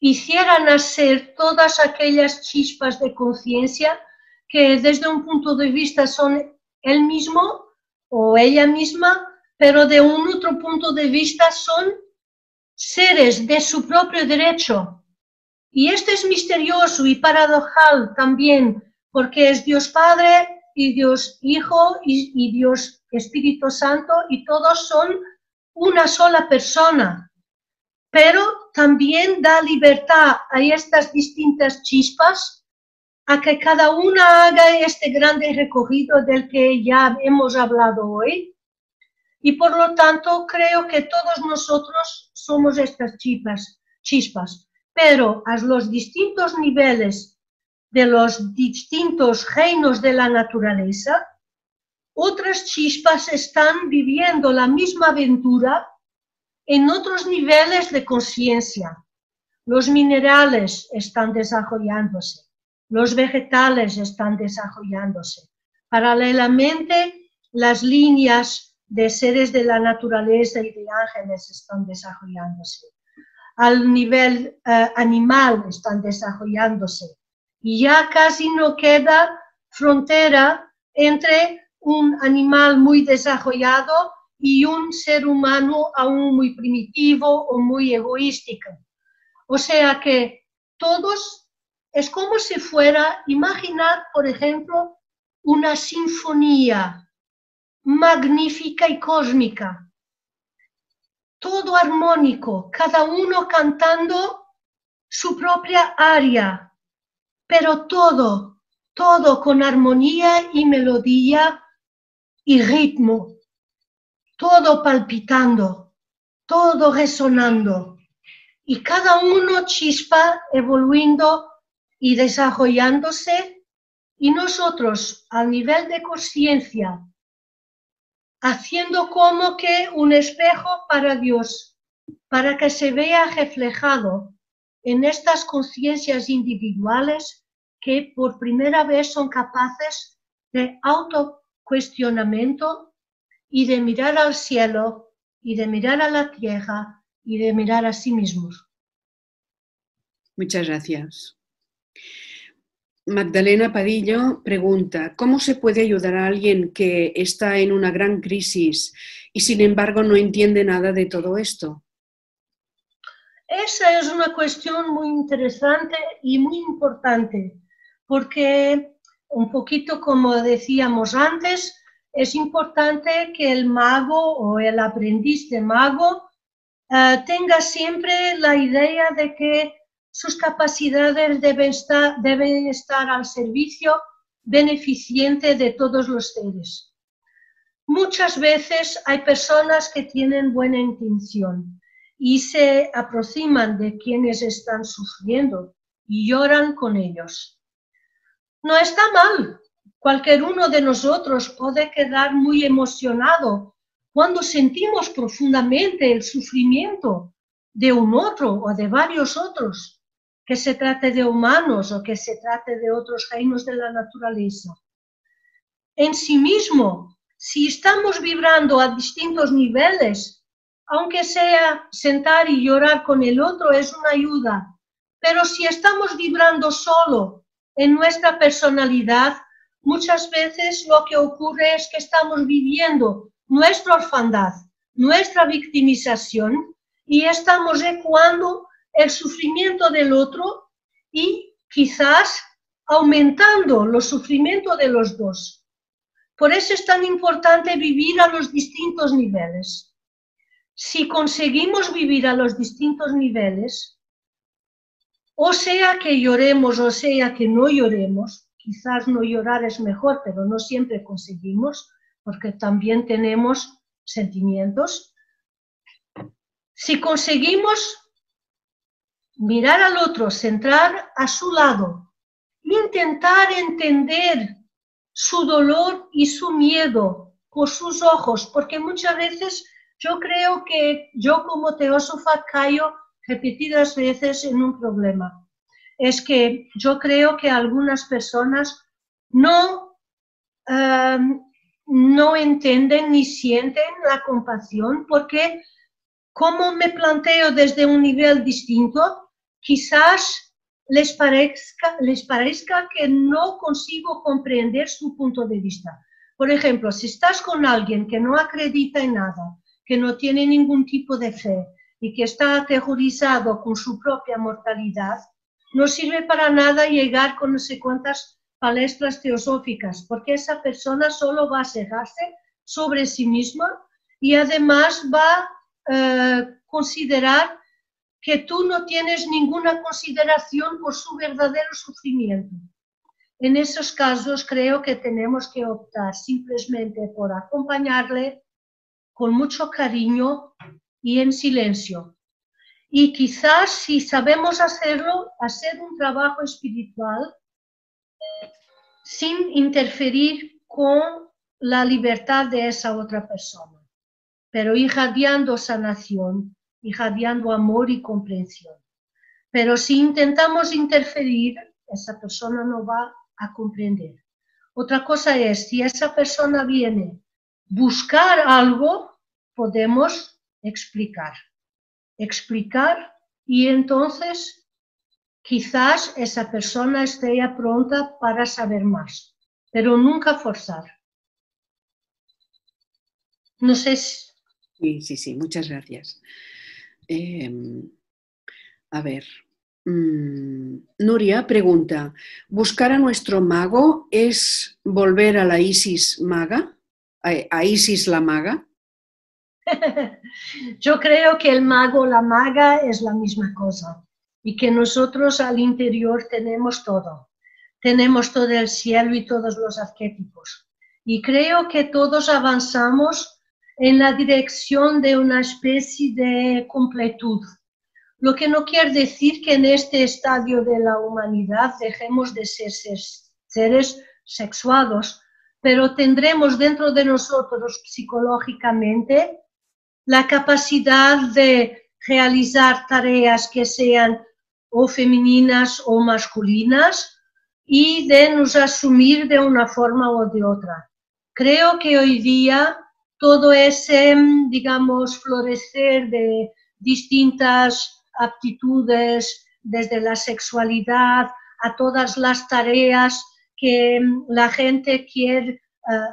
hiciera nacer todas aquellas chispas de conciencia que desde un punto de vista son él mismo o ella misma, pero de un otro punto de vista son seres de su propio derecho. Y esto es misterioso y paradojal también, porque es Dios Padre y Dios Hijo y, y Dios Espíritu Santo y todos son una sola persona. Pero también da libertad a estas distintas chispas a que cada una haga este grande recorrido del que ya hemos hablado hoy. Y por lo tanto creo que todos nosotros somos estas chispas, chispas, pero a los distintos niveles de los distintos reinos de la naturaleza, otras chispas están viviendo la misma aventura en otros niveles de conciencia. Los minerales están desarrollándose, los vegetales están desarrollándose. Paralelamente, las líneas de seres de la naturaleza y de ángeles están desarrollándose. Al nivel eh, animal están desarrollándose. Ya casi no queda frontera entre un animal muy desarrollado y un ser humano aún muy primitivo o muy egoístico. O sea que todos es como si fuera, imaginar, por ejemplo, una sinfonía magnífica y cósmica, todo armónico, cada uno cantando su propia aria, pero todo, todo con armonía y melodía y ritmo, todo palpitando, todo resonando. y cada uno chispa evoluyendo y desarrollándose. Y nosotros al nivel de conciencia haciendo como que un espejo para Dios, para que se vea reflejado en estas conciencias individuales que por primera vez son capaces de autocuestionamiento y de mirar al cielo y de mirar a la tierra y de mirar a sí mismos. Muchas gracias. Magdalena Padillo pregunta, ¿cómo se puede ayudar a alguien que está en una gran crisis y sin embargo no entiende nada de todo esto? Esa es una cuestión muy interesante y muy importante, porque un poquito como decíamos antes, es importante que el mago o el aprendiz de mago eh, tenga siempre la idea de que sus capacidades deben estar, deben estar al servicio beneficiente de todos los seres. Muchas veces hay personas que tienen buena intención y se aproximan de quienes están sufriendo y lloran con ellos. No está mal. Cualquier uno de nosotros puede quedar muy emocionado cuando sentimos profundamente el sufrimiento de un otro o de varios otros que se trate de humanos o que se trate de otros reinos de la naturaleza. En sí mismo, si estamos vibrando a distintos niveles, aunque sea sentar y llorar con el otro es una ayuda, pero si estamos vibrando solo en nuestra personalidad, muchas veces lo que ocurre es que estamos viviendo nuestra orfandad, nuestra victimización y estamos ecuando el sufrimiento del otro y quizás aumentando los sufrimientos de los dos. Por eso es tan importante vivir a los distintos niveles. Si conseguimos vivir a los distintos niveles, o sea que lloremos o sea que no lloremos, quizás no llorar es mejor, pero no siempre conseguimos, porque también tenemos sentimientos. Si conseguimos mirar al otro, centrar a su lado, intentar entender su dolor y su miedo por sus ojos, porque muchas veces yo creo que yo como teósofa caigo repetidas veces en un problema. Es que yo creo que algunas personas no, em, no entienden ni sienten la compasión porque como me planteo desde un nivel distinto, quizás les parezca, les parezca que no consigo comprender su punto de vista. Por ejemplo, si estás con alguien que no acredita en nada, que no tiene ningún tipo de fe y que está aterrorizado con su propia mortalidad, no sirve para nada llegar con no sé cuántas palestras teosóficas, porque esa persona solo va a cegarse sobre sí misma y además va a eh, considerar que tú no tienes ninguna consideración por su verdadero sufrimiento. En esos casos creo que tenemos que optar simplemente por acompañarle con mucho cariño y en silencio. Y quizás si sabemos hacerlo, hacer un trabajo espiritual sin interferir con la libertad de esa otra persona, pero irradiando sanación irradiando amor y comprensión. Pero si intentamos interferir, esa persona no va a comprender. Otra cosa es, si esa persona viene buscar algo, podemos explicar. Explicar y entonces quizás esa persona esté ya pronta para saber más, pero nunca forzar. No sé si... Sí, sí, sí, muchas gracias. Em, a ver. Mm, Nuria pregunta, ¿buscar a nuestro mago es volver a la Isis maga? ¿A, Isis la maga? Yo creo que el mago, la maga es la misma cosa y que nosotros al interior tenemos todo. Tenemos todo el cielo y todos los arquetipos. Y creo que todos avanzamos en la dirección de una especie de completud. lo que no quiere decir que en este estadio de la humanidad dejemos de ser seres sexuados, pero tendremos dentro de nosotros psicológicamente la capacidad de realizar tareas que sean o femeninas o masculinas y de nos asumir de una forma o de otra. Creo que hoy día todo ese, digamos, florecer de distintas aptitudes, desde la sexualidad a todas las tareas que la gente quiere eh,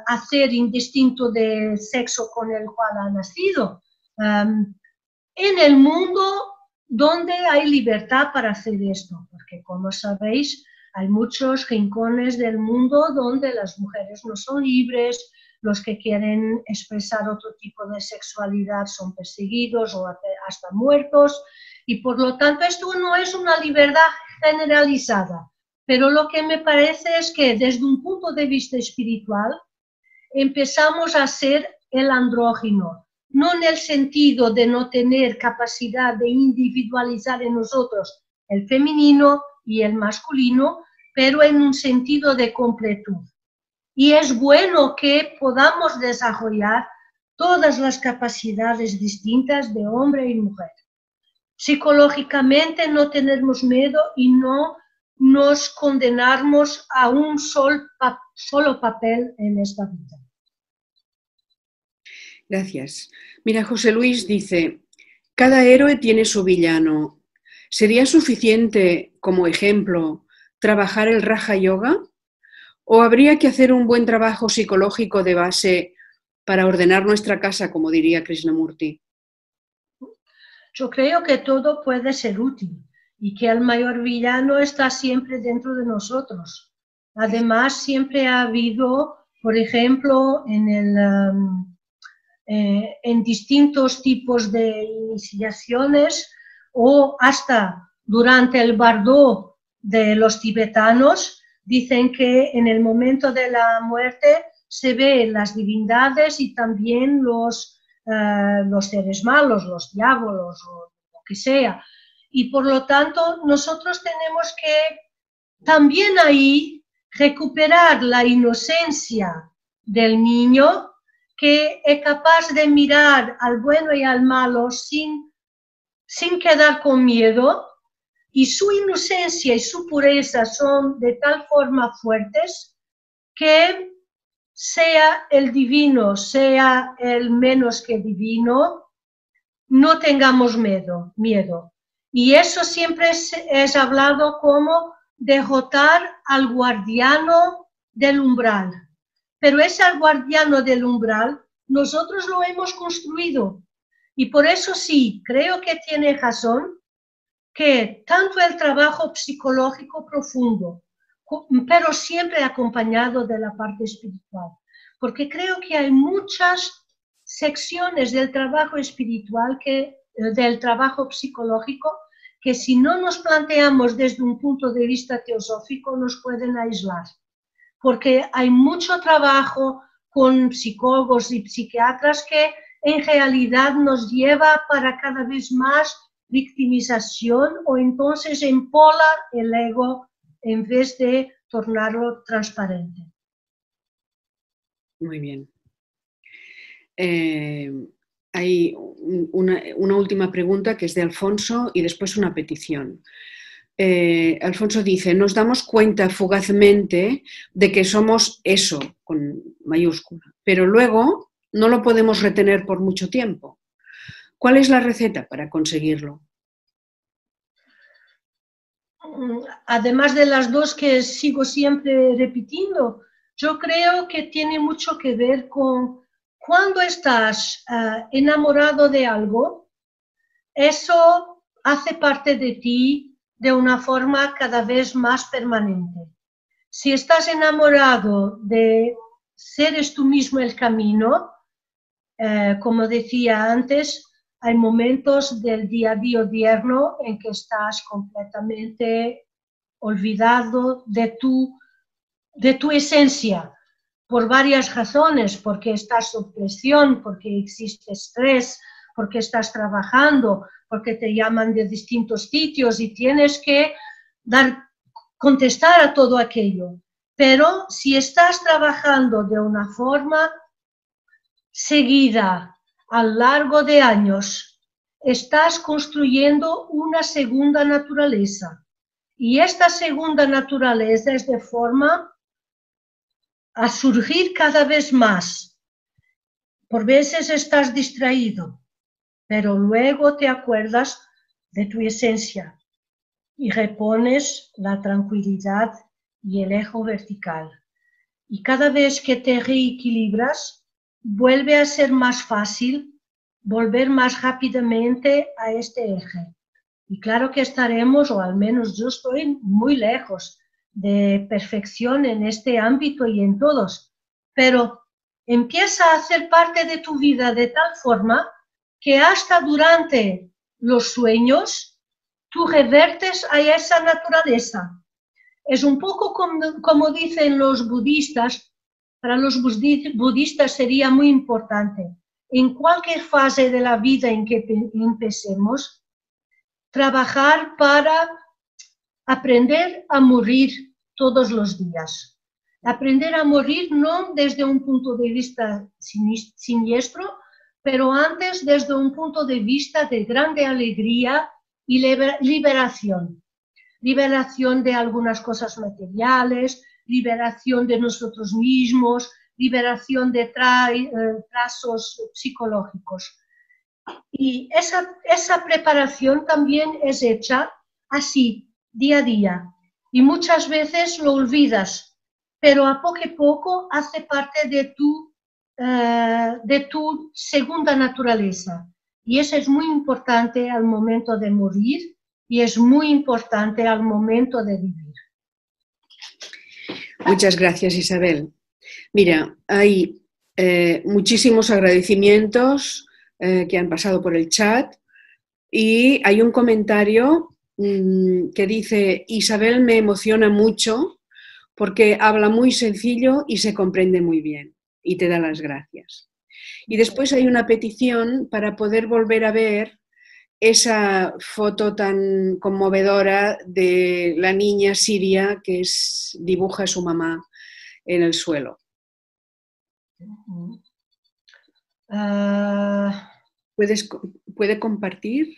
hacer indistinto del sexo con el cual ha nacido. en el mundo donde hay libertad para hacer esto, porque como sabéis, hay muchos rincones del mundo donde las mujeres no son libres, los que quieren expresar otro tipo de sexualidad son perseguidos o hasta muertos, y por lo tanto esto no es una libertad generalizada, pero lo que me parece es que desde un punto de vista espiritual empezamos a ser el andrógino, no en el sentido de no tener capacidad de individualizar en nosotros el femenino y el masculino, pero en un sentido de completud. Y es bueno que podamos desarrollar todas las capacidades distintas de hombre y mujer. Psicológicamente no tenemos miedo y no nos condenamos a un solo papel en esta vida. Gracias. Mira, José Luis dice, cada héroe tiene su villano. ¿Sería suficiente como ejemplo trabajar el Raja Yoga? ¿O habría que hacer un buen trabajo psicológico de base para ordenar nuestra casa, como diría Krishnamurti? Yo creo que todo puede ser útil y que el mayor villano está siempre dentro de nosotros. Además, siempre ha habido, por ejemplo, en eh, distintos tipos de iniciaciones o hasta durante el bardo de los tibetanos, dicen que en el momento de la muerte se ven las divindades y también los, eh, los seres malos, los diablos o lo que sea. Y por lo tanto, nosotros tenemos que también ahí recuperar la inocencia del niño que es capaz de mirar al bueno y al malo sin, sin quedar con miedo, y su inocencia y su pureza son de tal forma fuertes que sea el divino, sea el menos que divino, no tengamos miedo, miedo. Y eso siempre es, hablado como derrotar al guardiano del umbral pero ese guardiano del umbral nosotros lo hemos construido. Y por eso sí, creo que tiene razón que tanto el trabajo psicológico profundo, pero siempre acompañado de la parte espiritual, porque creo que hay muchas secciones del trabajo espiritual que del trabajo psicológico que si no nos planteamos desde un punto de vista teosófico nos pueden aislar porque hay mucho trabajo con psicólogos y psiquiatras que en realidad nos lleva para cada vez más victimización o entonces empola el ego en vez de tornarlo transparente. Muy bien. Eh, hay una, última pregunta que es de Alfonso y después una petición. Eh, Alfonso dice, nos damos cuenta fugazmente de que somos eso, con mayúscula, pero luego no lo podemos retener por mucho tiempo. ¿Cuál es la receta para conseguirlo? Además de las dos que sigo siempre repitiendo, yo creo que tiene mucho que ver con cuando estás eh, enamorado de algo, eso hace parte de ti de una forma cada vez más permanente. Si estás enamorado de seres tú mismo el camino, eh, como decía antes, hay momentos del día a día odierno en que estás completamente olvidado de tu, de tu esencia, por varias razones, porque estás sob presión, porque existe estrés, porque estás trabajando, porque te llaman de distintos sitios y tienes que dar, contestar a todo aquello. Pero si estás trabajando de una forma seguida a lo largo de años, estás construyendo una segunda naturaleza. Y esta segunda naturaleza es de forma a surgir cada vez más. Por veces estás distraído, pero luego te acuerdas de tu esencia y repones la tranquilidad y el eje vertical. Y cada vez que te reequilibras, vuelve a ser más fácil volver más rápidamente a este eje. Y claro que estaremos, o al menos yo estoy muy lejos de perfección en este ámbito y en todos, pero empieza a hacer parte de tu vida de tal forma que hasta durante los sueños tú revertes a esa naturaleza. Es un poco como, dicen los budistas, para los budistas sería muy importante, en cualquier fase de la vida en que empecemos, trabajar para aprender a morir todos los días. Aprender a morir no desde un punto de vista siniestro, pero antes desde un punto de vista de grande alegría y liberación liberación de algunas cosas materiales, liberación de nosotros mismos, liberación de eh, trazos psicológicos. Y esa, esa preparación también es hecha así, día a día. Y muchas veces lo olvidas, pero a poco a poco hace parte de tu, eh, de tu segunda naturaleza. Y eso es muy importante al momento de morir y es muy importante al momento de vivir. Muchas gracias, Isabel. Mira, hay eh, muchísimos agradecimientos eh, que han pasado por el chat y hay un comentario que dice, Isabel me emociona mucho porque habla muy sencillo y se comprende muy bien y te da las gracias. Y después hay una petición para poder volver a ver esa foto tan conmovedora de la niña siria que es, dibuja a su mamá en el suelo. Ah. ¿Puedes, ¿Puede compartir?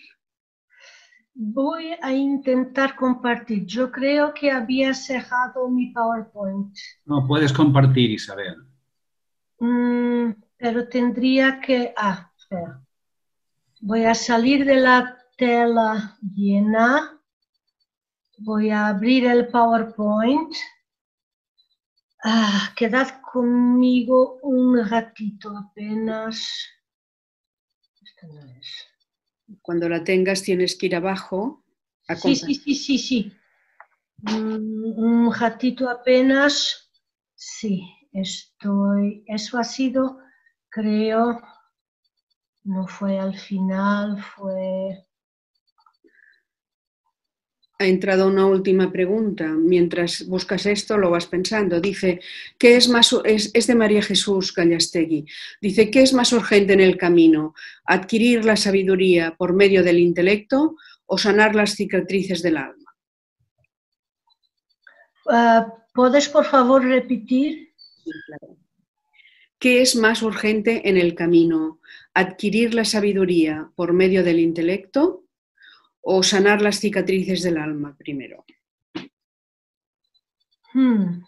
Voy a intentar compartir. Yo creo que había cerrado mi PowerPoint. No, puedes compartir, Isabel. Mm, pero tendría que... Ah, espera. Voy a salir de la tela llena. Voy a abrir el PowerPoint. Ah, quedad conmigo un ratito apenas. Esto no es. Cuando la tengas tienes que ir abajo. sí, sí, sí, sí, sí. Mm, un ratito apenas. Sí, estoy. Eso ha sido, creo, no fue al final, fue... Ha entrado una última pregunta. Mientras buscas esto, lo vas pensando. Dice, ¿qué es más, es, de María Jesús Gallastegui. Dice, ¿qué es más urgente en el camino? ¿Adquirir la sabiduría por medio del intelecto o sanar las cicatrices del alma? Ah, ¿Puedes, por favor, repetir? ¿Qué es más urgente en el camino? ¿Adquirir la sabiduría por medio del intelecto o sanar las cicatrices del alma primero? Hmm.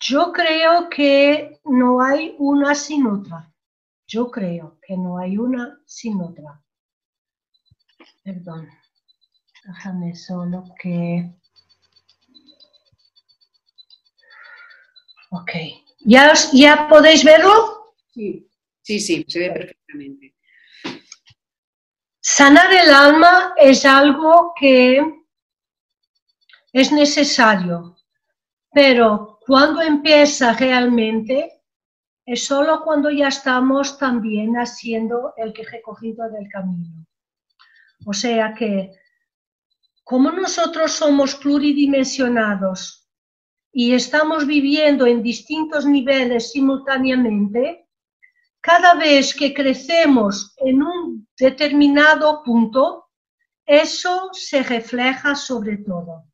Yo creo que no hay una sin otra. Yo creo que no hay una sin otra. Perdón. Déjame solo que... Ok. ¿Ya, ¿Ya podéis verlo? Sí, sí, sí, se ve perfectamente. Sanar el alma es algo que es necesario, pero cuando empieza realmente es solo cuando ya estamos también haciendo el que recogido del camino. O sea que, como nosotros somos pluridimensionados y estamos viviendo en distintos niveles simultáneamente, cada vez que crecemos en un determinado punto, eso se refleja sobre todo.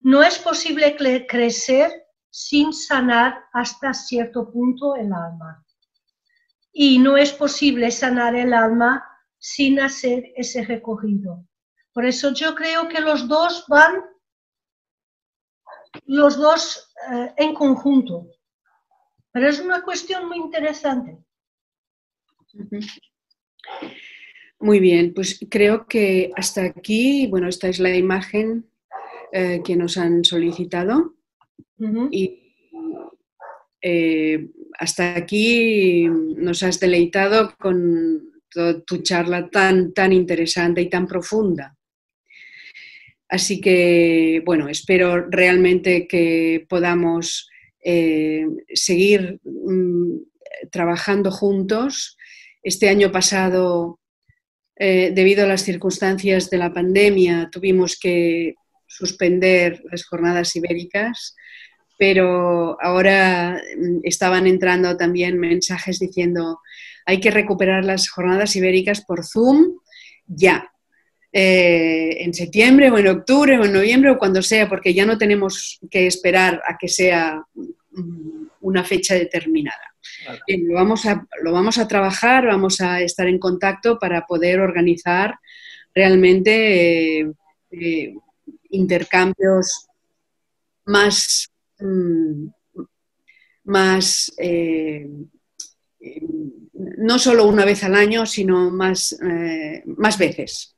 No es posible crecer sin sanar hasta cierto punto el alma. Y no es posible sanar el alma sin hacer ese recorrido. Por eso yo creo que los dos van, los dos eh, en conjunto. Pero es una cuestión muy interesante. Muy bien, pues creo que hasta aquí, bueno, esta es la imagen eh, que nos han solicitado. Y eh, hasta aquí nos has deleitado con tu charla tan, tan interesante y tan profunda. Así que, bueno, espero realmente que podamos eh, seguir mm, trabajando juntos. Este año pasado, eh, debido a las circunstancias de la pandemia, tuvimos que suspender las jornadas ibéricas, pero ahora mm, estaban entrando también mensajes diciendo hay que recuperar las jornadas ibéricas por Zoom ya, eh, en septiembre o en octubre o en noviembre o cuando sea, porque ya no tenemos que esperar a que sea mm, una fecha determinada. Lo, vamos a, lo vamos a trabajar, vamos a estar en contacto para poder organizar realmente eh, eh, intercambios más, mm, más no solo una vez al año, sino más, más veces.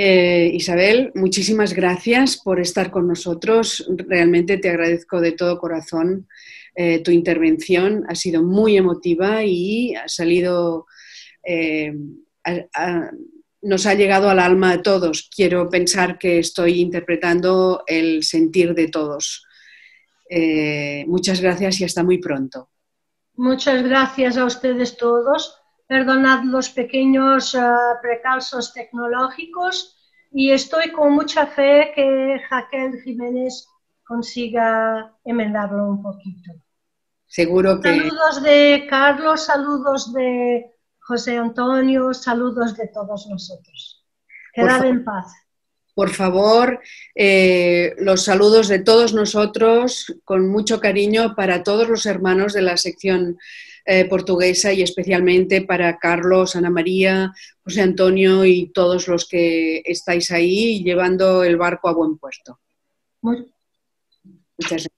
Eh, Isabel, muchísimas gracias por estar con nosotros. Realmente te agradezco de todo corazón eh, tu intervención. Ha sido muy emotiva y ha salido, eh, nos ha llegado al alma a todos. Quiero pensar que estoy interpretando el sentir de todos. muchas gracias y hasta muy pronto. Muchas gracias a ustedes todos perdonad los pequeños uh, precalzos tecnológicos y estoy con mucha fe que Jaquel Jiménez consiga enmendarlo un poquito. Seguro que... Saludos de Carlos, saludos de José Antonio, saludos de todos nosotros. Quedad en paz. Por favor, eh, los saludos de todos nosotros con mucho cariño para todos los hermanos de la sección eh, portuguesa y especialmente para Carlos, Ana María, José Antonio y todos los que estáis ahí llevando el barco a buen puerto. Muchas gracias.